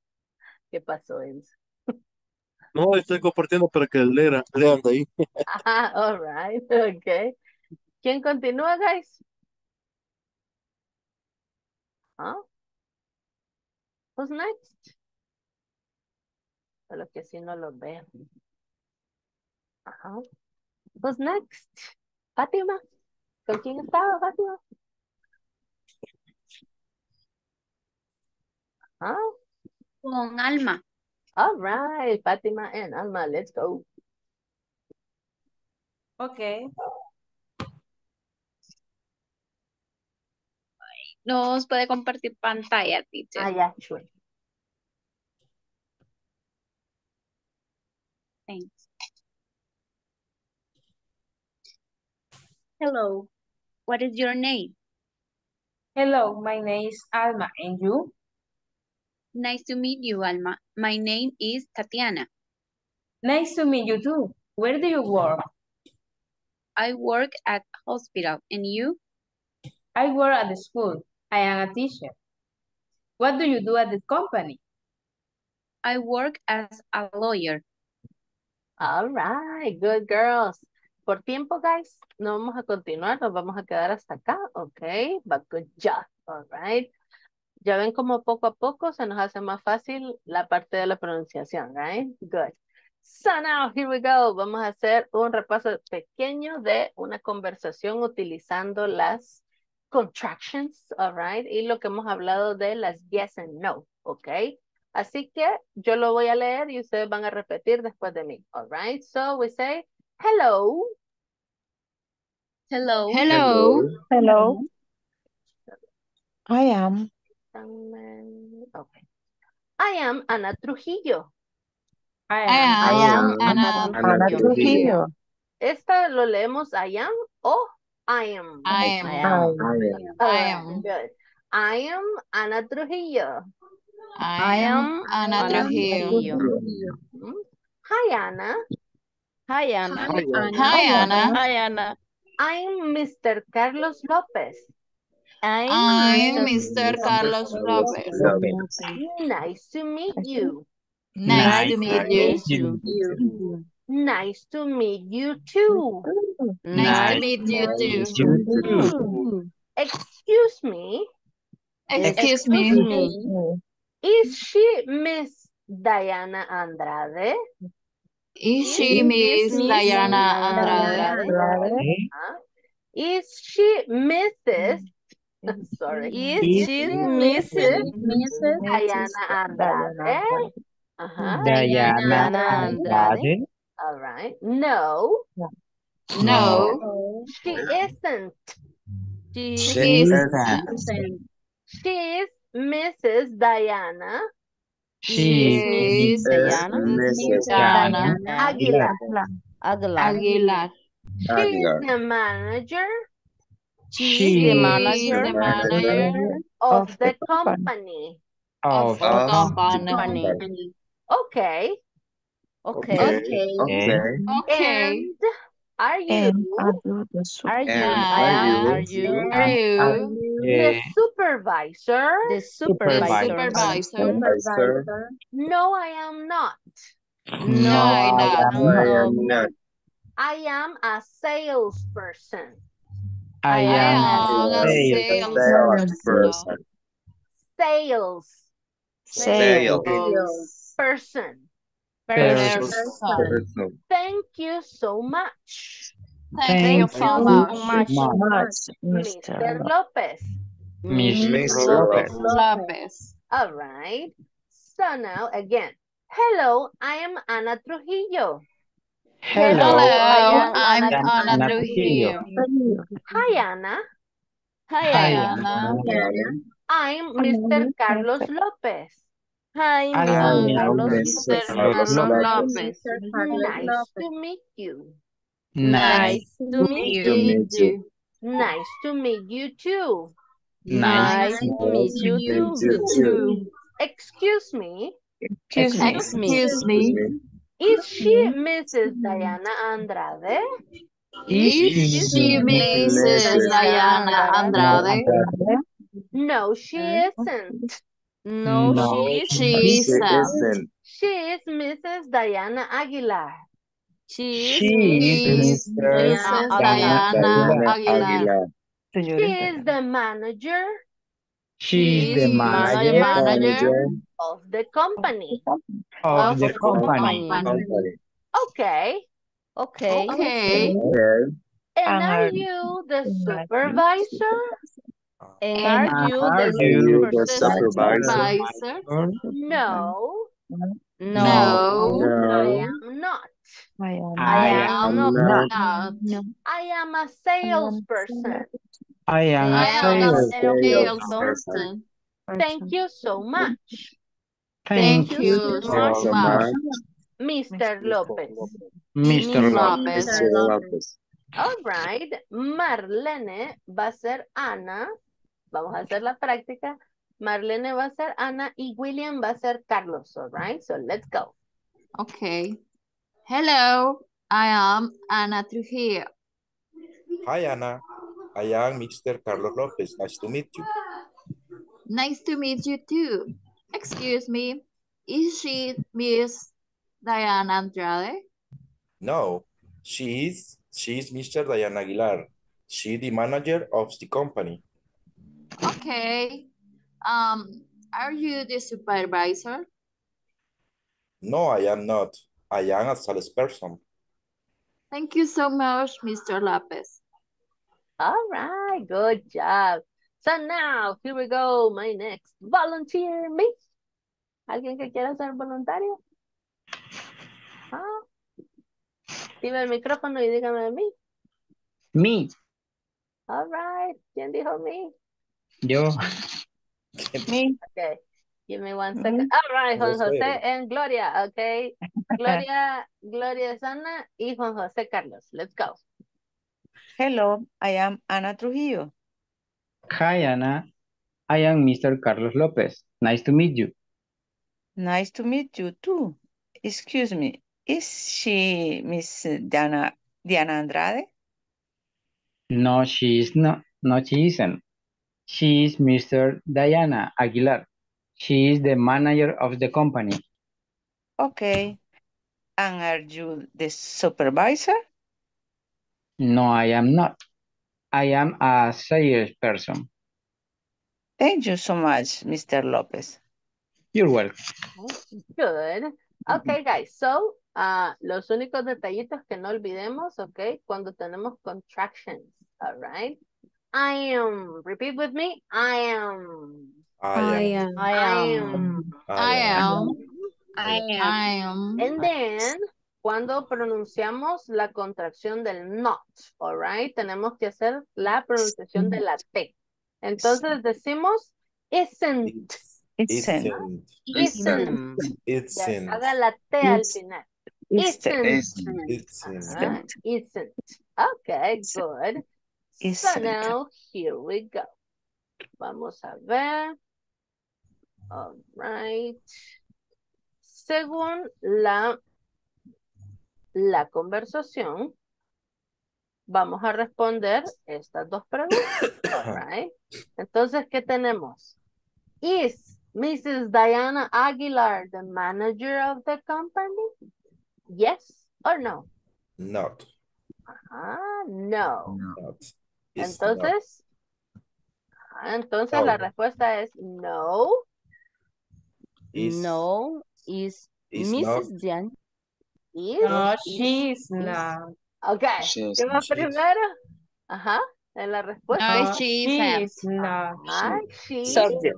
¿Qué pasó, Enzo? No, estoy compartiendo para que lean, lean de ahí. Ajá, all right. Okay. ¿Quién continúa, guys? ¿Ah? Who's next? Solo que así no los veo. Ajá. Who's next? Fátima. ¿Con quién estaba, Fátima? Ah, Con Alma. all right. Fátima and Alma, let's go. Okay. Nos puede compartir pantalla, teacher. Ah, yeah, sure. Thanks. Hello. What is your name? Hello, my name is Alma, and you? Nice to meet you, Alma. My name is Tatiana. Nice to meet you too. Where do you work? I work at hospital. And you? I work at the school. I am a teacher. What do you do at the company? I work as a lawyer. All right, good girls. Por tiempo, guys, no vamos a continuar, nos vamos a quedar hasta acá, ok, but good job, all right. Ya ven como poco a poco se nos hace más fácil la parte de la pronunciación, right? Good. So now, here we go. Vamos a hacer un repaso pequeño de una conversación utilizando las contractions, all right, y lo que hemos hablado de las yes and no, ok. Así que yo lo voy a leer y ustedes van a repetir después de mí. All right. So we say hello. Hello. Hello. Hello. I am. Okay. I am Ana Trujillo. I I am Ana Ana Trujillo. Esta lo leemos I am o I am. I am. I am. I am. Good. I am Ana Trujillo. I am Ana Trujillo. Mhm. Hi Ana. Hi, Anna. Hi, Anna. Hi, Anna. Hi, Anna. I'm Mr. Carlos Lopez. I'm Mr. Carlos Lopez. Nice to meet you. Nice to meet you. Nice to meet you too. Nice to meet you too. Excuse me. Excuse me. Is she Miss Diana Andrade? Is she Miss Diana Andrade? Is she Mrs. Sorry. Is Is she she Mrs. Mrs. Diana Andrade? Uh-huh. Diana Andrade. All right. No. No. She isn't. She She is isn't. She is Mrs. Diana She is is Diana Aguilar. Aguilar. Aguilar. She is the manager She's the manager the manager of the company. Of of the company. company. Okay. Okay. Okay. Okay. Okay. And are you Are you? And I are am. you? Are you? Are you the eh, supervisor? The the supervisor. supervisor? Supervisor. No, I am not. no, I not. am I not. am not. I am a salesperson. I I am am a sales Salesperson. Sales Sales. person. person. Person. Thank you so much. Thank you so much. much. Mr. Lopez. Mr. Mr. Lopez. Lopez. Lopez. All right. So now again. Hello, I am Ana Trujillo. Hello. Hello, I am I'm Ana Ana Trujillo. Trujillo. Hi, Anna. Hi, Hi, Anna. Anna. I'm Mr. Carlos Lopez. Hi, Mr. Carlos. Mr. Mr. Carlos Carlos Lopez. Lopez. Nice to meet you. Nice. Nice to meet you. meet you. Nice to meet you too. Nice. Nice to meet you Meet too. too. Excuse me. Excuse me. Excuse me. Is she Mrs. Diana Andrade? Is Is she Mrs. Diana Andrade? No, she isn't. No, No, she She. She isn't. isn't. She is Mrs. Diana Aguilar. She is She is Is Mr. Diana Diana Aguilar. Aguilar. She is the manager She is the manager manager of the company. of the the company. company. Company. Okay. Okay. Okay. Okay. And are you the supervisor? And And are you are the you The supervisor? supervisor? No, No. No. I No. am not. I I am am not. Not. I am a salesperson. I am I a am a salesperson. Thank you so much, Thank Thank you So so much. much, Mr. Lopez. Mr. Lopez. Mr. Lopez. All right, Marlene va a ser Ana. Vamos a hacer la práctica. Marlene va a ser Ana y William va a ser Carlos. All right, so let's go. Okay. Hello, I am Ana Trujillo. Hi, Anna. I am Mr. Carlos Lopez. Nice to meet you. Nice to meet you too. Excuse me, is she Miss Diana Andrade? No, she is, she is Mr. Diana Aguilar. She the manager of the company. Okay. Um, are you the supervisor? No, I am not. I am a salesperson. Thank you so much, Mr. Lopez. All right, good job. So now, here we go. My next volunteer, me. ¿Alguien que quiera ser voluntario? Ah. Activa el micrófono y dígame de mí. Me. All right. ¿Quién dijo me? Yo. Me. Okay. Give me one second. All right, Juan. José and Gloria. Okay. Gloria, Gloria es Ana y Juan José Carlos. Let's go. Hello, I am Ana Trujillo. Hi, Anna. I am Mr. Carlos Lopez. Nice to meet you. Nice to meet you too. Excuse me, is she Miss Diana, Diana Andrade? No, she is not. No, she isn't. She is Mr. Diana Aguilar. She is the manager of the company. Okay. And are you the supervisor? No, I am not. I am a salesperson. Thank you so much, Mr. Lopez. You're welcome. Good. Okay, guys. So, ah, los únicos detallitos que no olvidemos, ok, cuando tenemos contractions, All right. I am. Repeat with me. I am. I am. I am. I am. I am. And then, cuando pronunciamos la contracción del not, all right, tenemos que hacer la pronunciación de la T. Entonces decimos isn't. Isn't. Isn't. Isn't. haga la T al final. Isn't. Isn't. Isn't. Ajá, Isn't. Okay, good. So now, here we go. Vamos a ver. All right. Según la, la conversación, vamos a responder estas dos preguntas. All right. Entonces, ¿qué tenemos? Is Mrs. Diana Aguilar the manager of the company? Yes or no? Not. Ah, no. Not. It's not. Entonces, ah, entonces No. la respuesta es no. Is- No, is is Mrs. not. Diane. Is, No, is, she's is. not. Okay. She's ¿Qué va primero? Ajá. En la respuesta. No, she isn't. not. Ajá, she. Subject.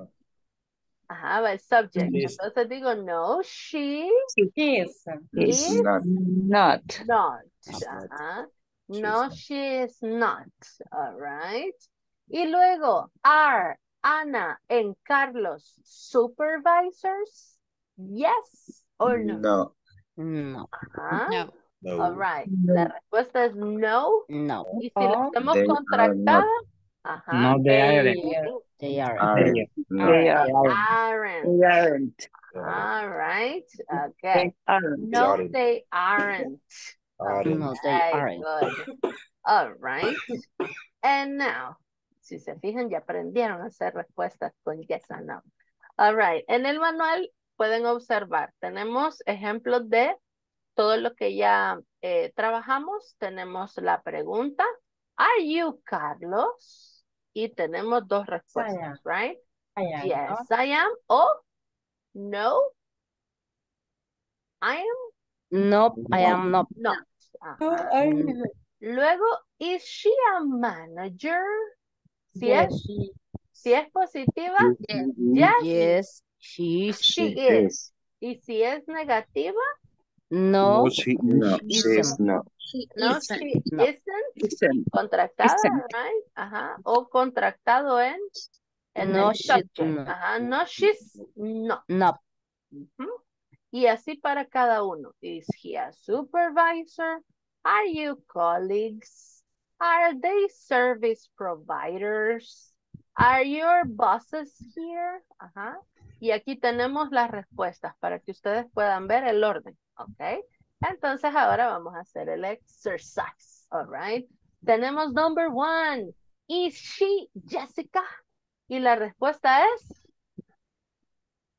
Ajá, va el subject. Is- Entonces digo no, she She isn't. Is is not. Not. not. Ajá. No, she is not. All right. Y luego, are Ana and Carlos supervisors? Yes or no? No. No, Ajá. No. All No. right. La respuesta es no. no, Y si la Oh, hacemos they are contractada, ajá. No, they aren't. they are. Are not. They are. Aren't. They aren't. All right. Okay. They no, they aren't. aren't. No, they aren't. Good. All right. And now, si se fijan, ya aprendieron a hacer respuestas con yes or no. All right. En el manual pueden observar, tenemos ejemplos de todo lo que ya eh, trabajamos. Tenemos la pregunta, ¿Are you Carlos? Y tenemos dos respuestas, right? I am Yes. I am. O no, I am Nope, I am not. I Mm. Luego, is she a manager? Si Yes, es, she si es positiva, yes, Yes, she is. she She is. is. Y si es negativa, No, No, she No, she is not. She no, isn't. she No. isn't. Isn't. Contractada, Isn't. right? Ajá. O contractado en, en No, el she- no. Ajá. No, she's not. No, Ujú. Y así para cada uno. Is he a supervisor? Are you colleagues? Are they service providers? Are your bosses here? Ajá. Y aquí tenemos las respuestas para que ustedes puedan ver el orden. ¿Ok? Entonces ahora vamos a hacer el exercise. All right. Tenemos number one. Is she Jessica? Y la respuesta es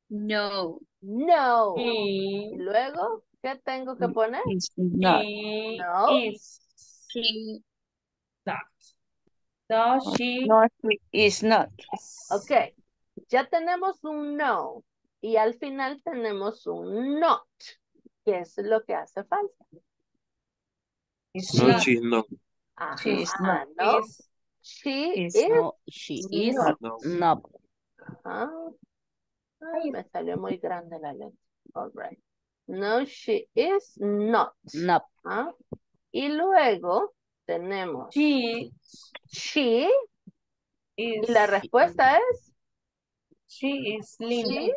No. no. Y luego, ¿qué tengo que poner? Is not. No. is She. No, she No, she is not. Ok. Ya tenemos un no. Y al final tenemos un not. Que es lo que hace falta. is No, not. she's not. Ajá, She is not. no. Is She Is is no, she is not. No. not. Ajá. Ay, me salió muy grande la letra. All right. No, she is not. Not. ¿Ah? Y luego tenemos she she. is Y la respuesta es she is Linda. she.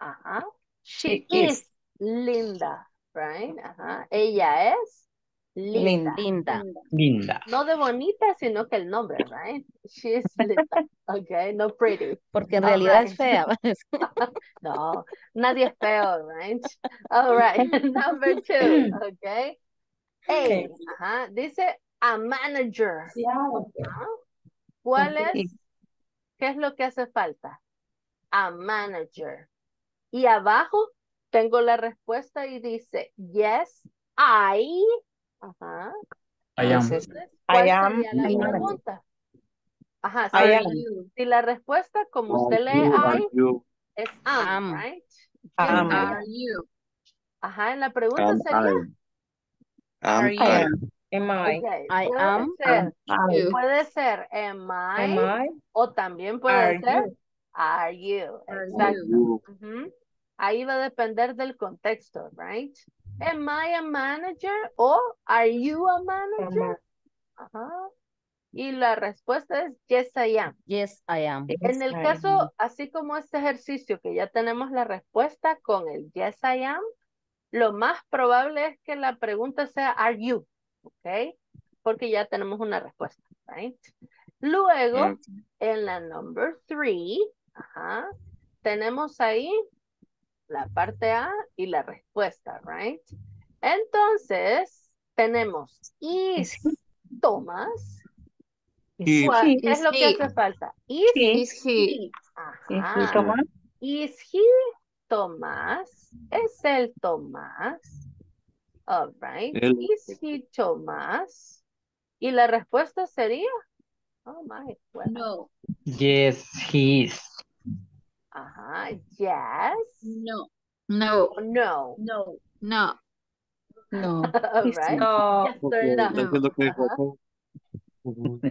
Ajá. She, She is. is. Linda, right? Ajá. Ella es Linda. Linda. Linda. No de bonita, sino que el nombre, right? She is Linda. Okay, no pretty. Porque en All realidad es fea. No, nadie es feo, right? All right, number two, okay. Okay. ajá, dice a manager. ¿Cuál es? ¿Qué es lo que hace falta? A manager. Y abajo tengo la respuesta y dice, yes, I. Ajá. I am. Entonces, ¿cuál I am sería la pregunta? Ajá, I si, am. si la respuesta como usted lee I, you? es am, Am. right? Am. Yes, are you? Ajá, en la pregunta Am sería I? Am Are you? I? am. Am I? Okay, I puede am. ser, puede ser am I, Am I? o también puede Are ser you? are you. Are Exacto. you? Ahí va a depender del contexto, right? Am I a manager o are you a manager? Ajá. Y la respuesta es yes, I am. Yes, I am. En el caso, así como este ejercicio que ya tenemos la respuesta con el yes, I am, lo más probable es que la pregunta sea are you, ¿ok? Porque ya tenemos una respuesta, right? Luego, en la number three, ajá, tenemos ahí la parte A y la respuesta, right? Entonces, tenemos is Thomas. He. ¿Cuál- He. ¿Qué es lo que He. hace falta? Is, Is he? ajá. Thomas? Is he Tomás? ¿Es el Tomás? All right. Is he Tomás? Y la respuesta sería, oh my, well, No. Yes, he is. ajá, yes, No. No. no. No. No. No. All right. No. Yes or no.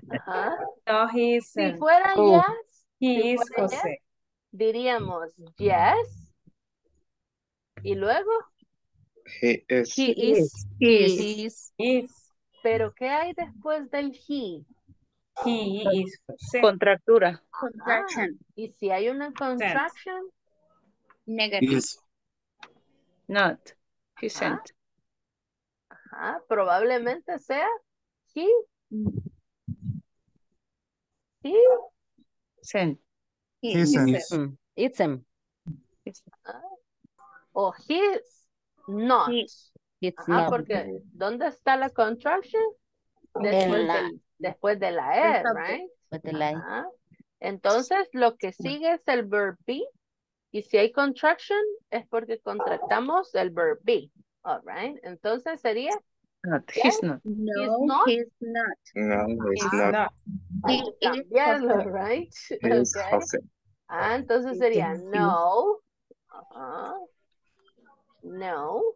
Ajá. No, he Si isn't. fuera Oh. yes, He si is fuera yes, Jose. diríamos yes. Y luego, He is. He is. He He is. Is. ¿pero qué hay después del he? He is. Contractura. Contraction. Y si hay una contraction, Negative. Is. Not. He sent. ajá, probablemente sea he. He, Sent. He. Isn't. Mm, It's him. O his not. It's Ajá, not. porque ¿dónde está la contraction? Después, En la- del- después de la E, right? The line. Ajá. Entonces, lo que sigue es el verb be. Y si hay contraction, es porque contractamos el verb be. All right. Entonces sería Not. He's not. No, not. he's not. No, it's He's not. not. He cambiarlo, right? It's Okay. Ah, entonces sería no. Ajá. No.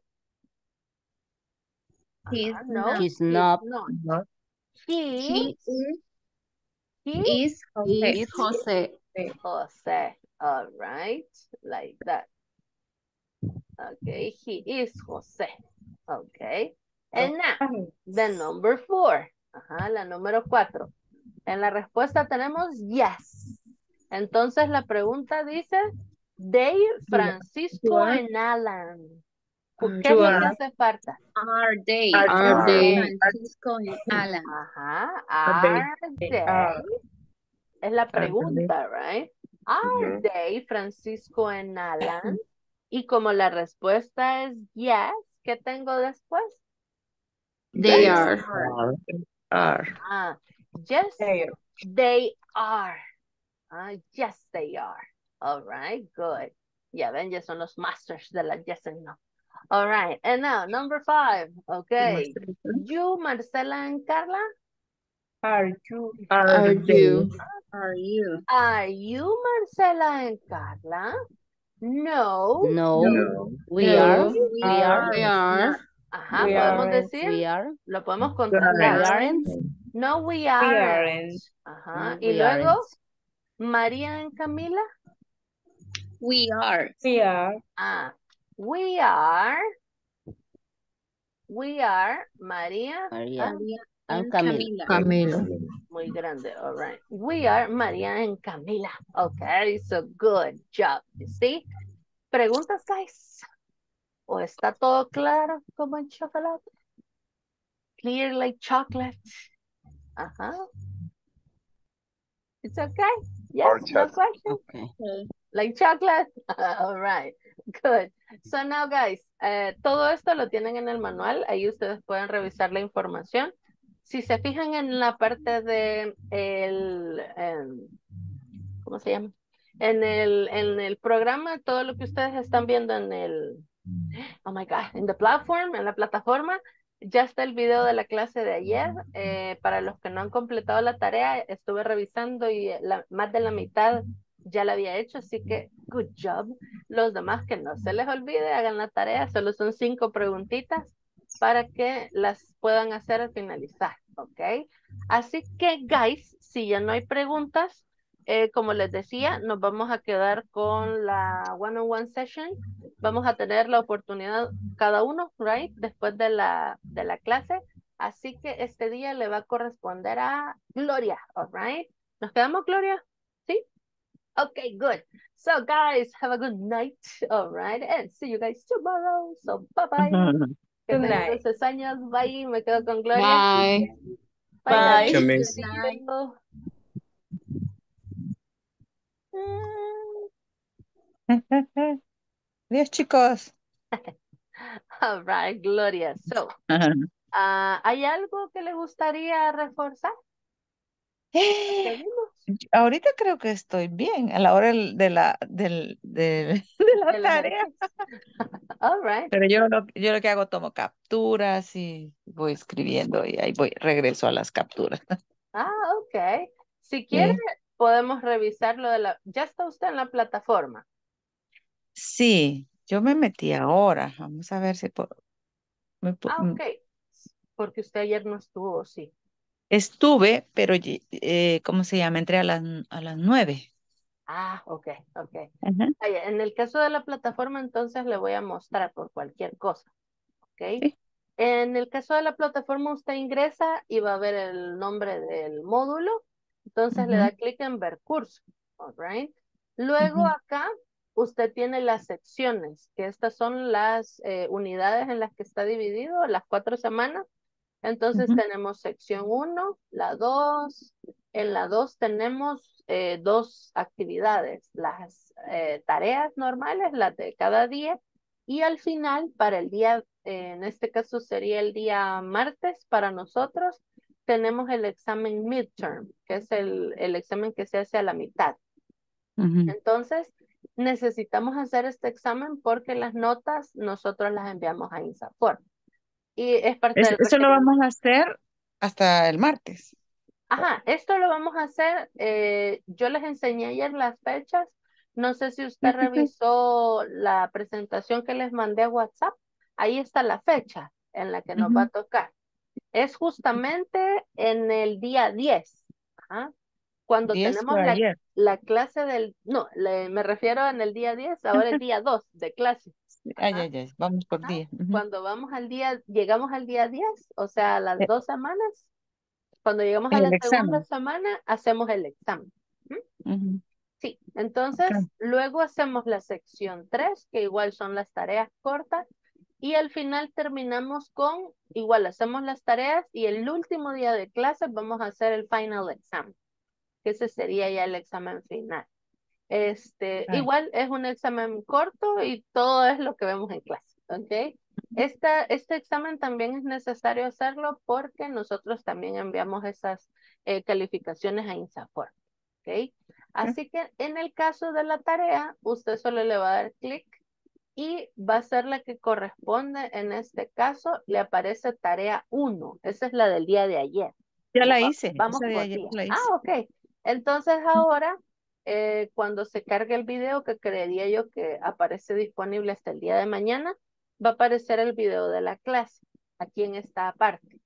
He's not. He's not. Not. He, He is, he is Jose. is Jose. Jose. All right. Like that. Okay. He is Jose. Okay. And now, the number four. Ajá, la número cuatro. En la respuesta tenemos yes. Entonces la pregunta dice, Dave, Francisco and Alan. ¿Qué You es lo que are. hace falta? Are they? Are they? Francisco and Alan. Ajá. Are they? Are They they? are. Es la pregunta, right? Are they Francisco and Alan? Y como la respuesta es yes, ¿qué tengo después? They They are. Are. Are. Ah, yes, They they are. Ah, yes, they are. All right, good. Ya ven, ya son los masters de la yes and no. All right, and now number five. Okay. You, Marcela and Carla, Are you? Are you? Are you? are you Marcela and Carla? No. No. No. We No, are. we We are. We are. Ajá, We podemos aren't. decir, We are. lo podemos We contrastar. aren't. No, we We aren't. aren't. Ajá, Mm, y we luego, aren't. María and Camila. We are. We are. Ah, we are. We are María. María. María And and Camila. Camila. Camila. Muy grande. All right. We are María and Camila. Okay, so good job. You see? Preguntas, guys. ¿O está todo claro como en chocolate? Clear like chocolate. Ajá. It's okay. Yes, no chocolate. question. Okay. Like chocolate. All right. Good. So now, guys, eh, todo esto lo tienen en el manual. Ahí ustedes pueden revisar la información. Si se fijan en la parte de el, em, ¿cómo se llama? En el, en el programa, todo lo que ustedes están viendo en el, oh my God, en the platform, en la plataforma, ya está el video de la clase de ayer. Eh, para los que no han completado la tarea, estuve revisando y la, más de la mitad ya la había hecho, así que good job. Los demás que no se les olvide, hagan la tarea, solo son cinco preguntitas. para que las puedan hacer al finalizar, ¿ok? Así que, guys, si ya no hay preguntas, eh, como les decía, nos vamos a quedar con la one-on-one session. Vamos a tener la oportunidad cada uno, right, después de la, de la clase. Así que este día le va a corresponder a Gloria, all right? ¿Nos quedamos, Gloria? Okay, good. So, guys, have a good night, all right? And see you guys tomorrow. So, bye-bye. Good night. años. Bye. Me quedo con Gloria. Bye. Bye. Bye. Adiós, chicos. All right, Gloria. So, ah, ¿hay algo que le gustaría reforzar? Ahorita creo que estoy bien a la hora de la, del, del- de la tarea. All right. Pero yo lo, yo lo que hago, tomo capturas y voy escribiendo y ahí voy, regreso a las capturas. Ah, ok. Si quiere, Sí. podemos revisar lo de la... ¿Ya está usted en la plataforma? Sí, yo me metí ahora. Vamos a ver si por- me pu- Ah, mm, ok. Porque usted ayer no estuvo, sí. Estuve, pero eh, ¿cómo se llama? Entré a las, a las nueve. Ah, ok, ok. En el caso de la plataforma, entonces le voy a mostrar por cualquier cosa, ¿ok? En el caso de la plataforma, usted ingresa y va a ver el nombre del módulo. Entonces le da clic en ver curso, all right? Luego acá usted tiene las secciones, que estas son las eh, unidades en las que está dividido, las cuatro semanas. Entonces tenemos sección 1, la 2. En la 2 tenemos eh, dos actividades, las eh, tareas normales, las de cada día. Y al final, para el día, eh, en este caso sería el día martes para nosotros, tenemos el examen midterm, que es el, el examen que se hace a la mitad. Entonces, necesitamos hacer este examen porque las notas nosotros las enviamos a INSAFOR. Y es parte Es- del Eso lo vamos a hacer hasta el martes. Ajá, esto lo vamos a hacer. eh, yo les enseñé ayer las fechas. No sé si usted revisó la presentación que les mandé a WhatsApp. Ahí está la fecha en la que nos va a tocar. Es justamente en el día 10. Ajá. Cuando 10 tenemos la, la clase del... No, le- me refiero en el día 10, ahora es día 2 de clase. Ay, ay, ay, vamos por día. Ujú. Cuando vamos al día, llegamos al día 10, o sea, a las Eh, dos semanas, cuando llegamos a la segunda examen. semana, hacemos el examen. ¿Mm? Ujú. Sí, entonces Ok. luego hacemos la sección 3, que igual son las tareas cortas, y al final terminamos con, igual hacemos las tareas y el último día de clase vamos a hacer el final exam, que ese sería ya el examen final. Este, Ah. igual es un examen corto y todo es lo que vemos en clase, ¿ok? Esta, este examen también es necesario hacerlo porque nosotros también enviamos esas eh, calificaciones a INSAFOR, ¿ok? Así que en el caso de la tarea, usted solo le va a dar clic y va a ser la que corresponde, en este caso, le aparece tarea 1, esa es la del día de ayer. Ya la hice. Vamos por día. la hice. Ah, ok. Entonces ahora, eh, cuando se cargue el video, que creería yo que aparece disponible hasta el día de mañana, va a aparecer el video de la clase, aquí en esta parte.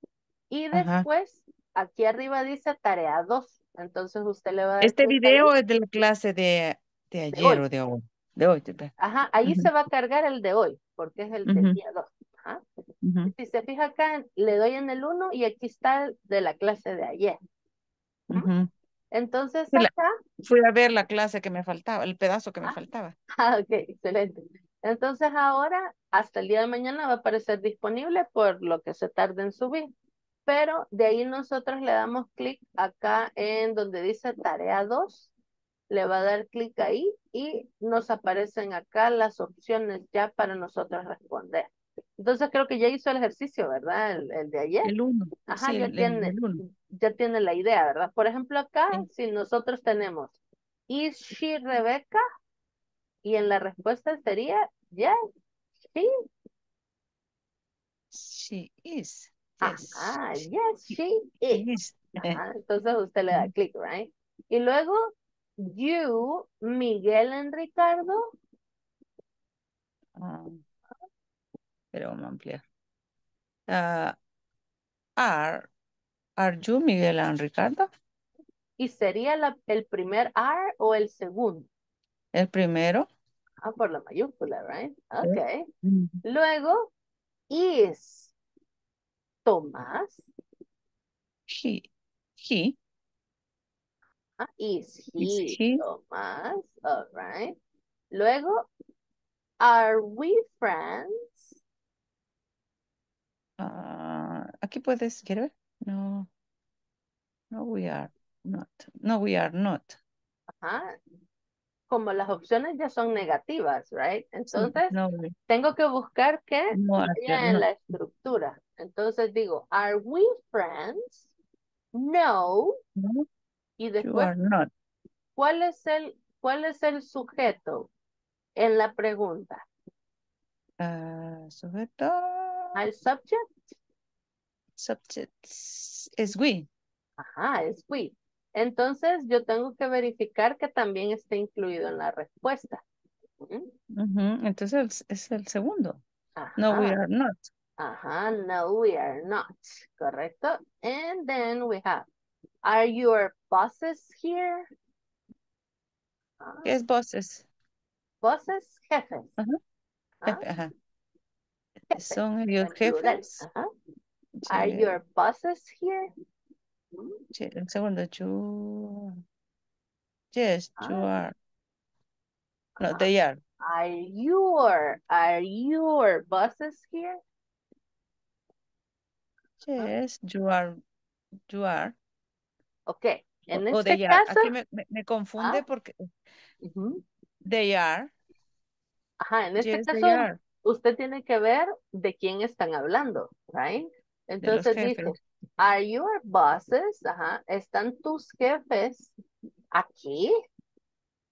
Y Ajá. después, aquí arriba dice tarea 2. Entonces usted le va a Este video es de la clase de, de de ayer hoy. o de hoy. De hoy. de- Ajá, ahí Ujú. se va a cargar el de hoy, porque es el del Ujú. día 2. Ajá. Ujú. Si se fija acá, le doy en el 1 y aquí está el de la clase de ayer. Entonces Fui la- acá, Fui a ver la clase que me faltaba, el pedazo que me Ah. faltaba. ah, ok, excelente. Entonces ahora, hasta el día de mañana va a aparecer disponible por lo que se tarde en subir. Pero de ahí nosotros le damos clic acá en donde dice tarea 2. Le va a dar clic ahí y nos aparecen acá las opciones ya para nosotros responder. Entonces creo que ya hizo el ejercicio, ¿verdad? El, el de ayer. El uno. Ajá, Sí, ya el, tiene, el uno. Ya tiene la idea, ¿verdad? Por ejemplo, acá, Sí. si nosotros tenemos, ¿is she Rebecca? Y en la respuesta sería, yes, she. She is. Yes. Ajá, yes, she is. Ajá, entonces usted le da clic, right? Y luego, you, Miguel en Ricardo. Ah, pero vamos a ampliar. Ah, are, are you Miguel and Ricardo? ¿Y sería la- el primer are o el segundo? El primero. Ah, por la mayúscula, right? Ok. Mm. Luego, is Tomás. He, he, Ah, is is he he, Tomás? All right. Luego, are we friends? ah, aquí puedes, ¿quieres ver? No, no, we are not. No, we are not. Ajá. Como las opciones ya son negativas, right? Sí, Entonces, no, we, tengo que buscar que no, en no. la estructura. Entonces digo, are we friends? No. No, Y you después, are not. ¿cuál es el, cuál es el sujeto en la pregunta? Ah, sujeto, ¿Al subject? Subjects, es we. Ajá, es we. Entonces, yo tengo que verificar que también esté incluido en la respuesta. Entonces es, el segundo. No, we are not. ajá, no, we are not. Correcto. And then we have, are your bosses here? Ah, ¿Qué es bosses? bosses, jefes. Ajá, Ah, jefe, ajá. jefes, Son plural. jefes. Ajá. Are your bosses here? El segundo, you. Yes, you Ah, are. No, ajá. they are. Are your, are your bosses here? Ah, Yes, you are. You are. Ok, O, en o este they are. caso, Aquí me, me, me confunde ah, porque ujú. they are. Ajá, en este Yes, caso usted tiene que ver de quién están hablando, right? Entonces dice, are your bosses, ajá, están tus jefes aquí?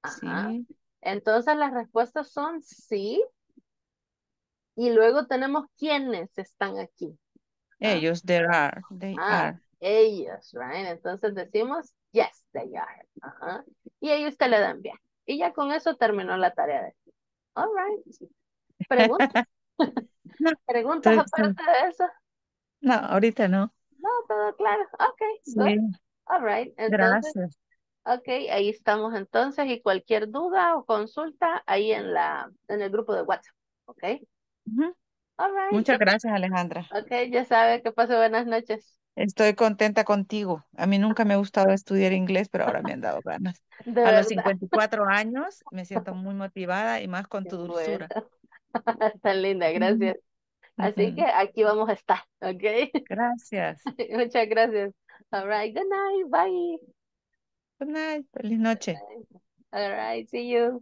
Ajá. Sí. Entonces las respuestas son sí y luego tenemos quiénes están aquí. Ah, Ellos, there are. They ah, are. ellos, right? Entonces decimos, yes, they are. Ajá. Y ellos te le dan bien. Y ya con eso terminó la tarea de All right. Preguntas. Preguntas aparte de eso. No, ahorita no. No, todo claro. Ok, good. All right. Entonces, gracias. ok, ahí estamos entonces. Y cualquier duda o consulta ahí en la, en el grupo de WhatsApp. Ok. Ujú. All right. Muchas gracias, Alejandra. Ok, ya sabe que pase buenas noches. Estoy contenta contigo. A mí nunca me ha gustado estudiar inglés, pero ahora me han dado ganas. De A los verdad. 54 años me siento muy motivada y más con Qué tu bueno. dulzura. Tan linda, gracias. Así que aquí vamos a estar, ¿ok? Gracias. Muchas gracias. All right, good night, bye. Good night. Feliz noche. All right, see you.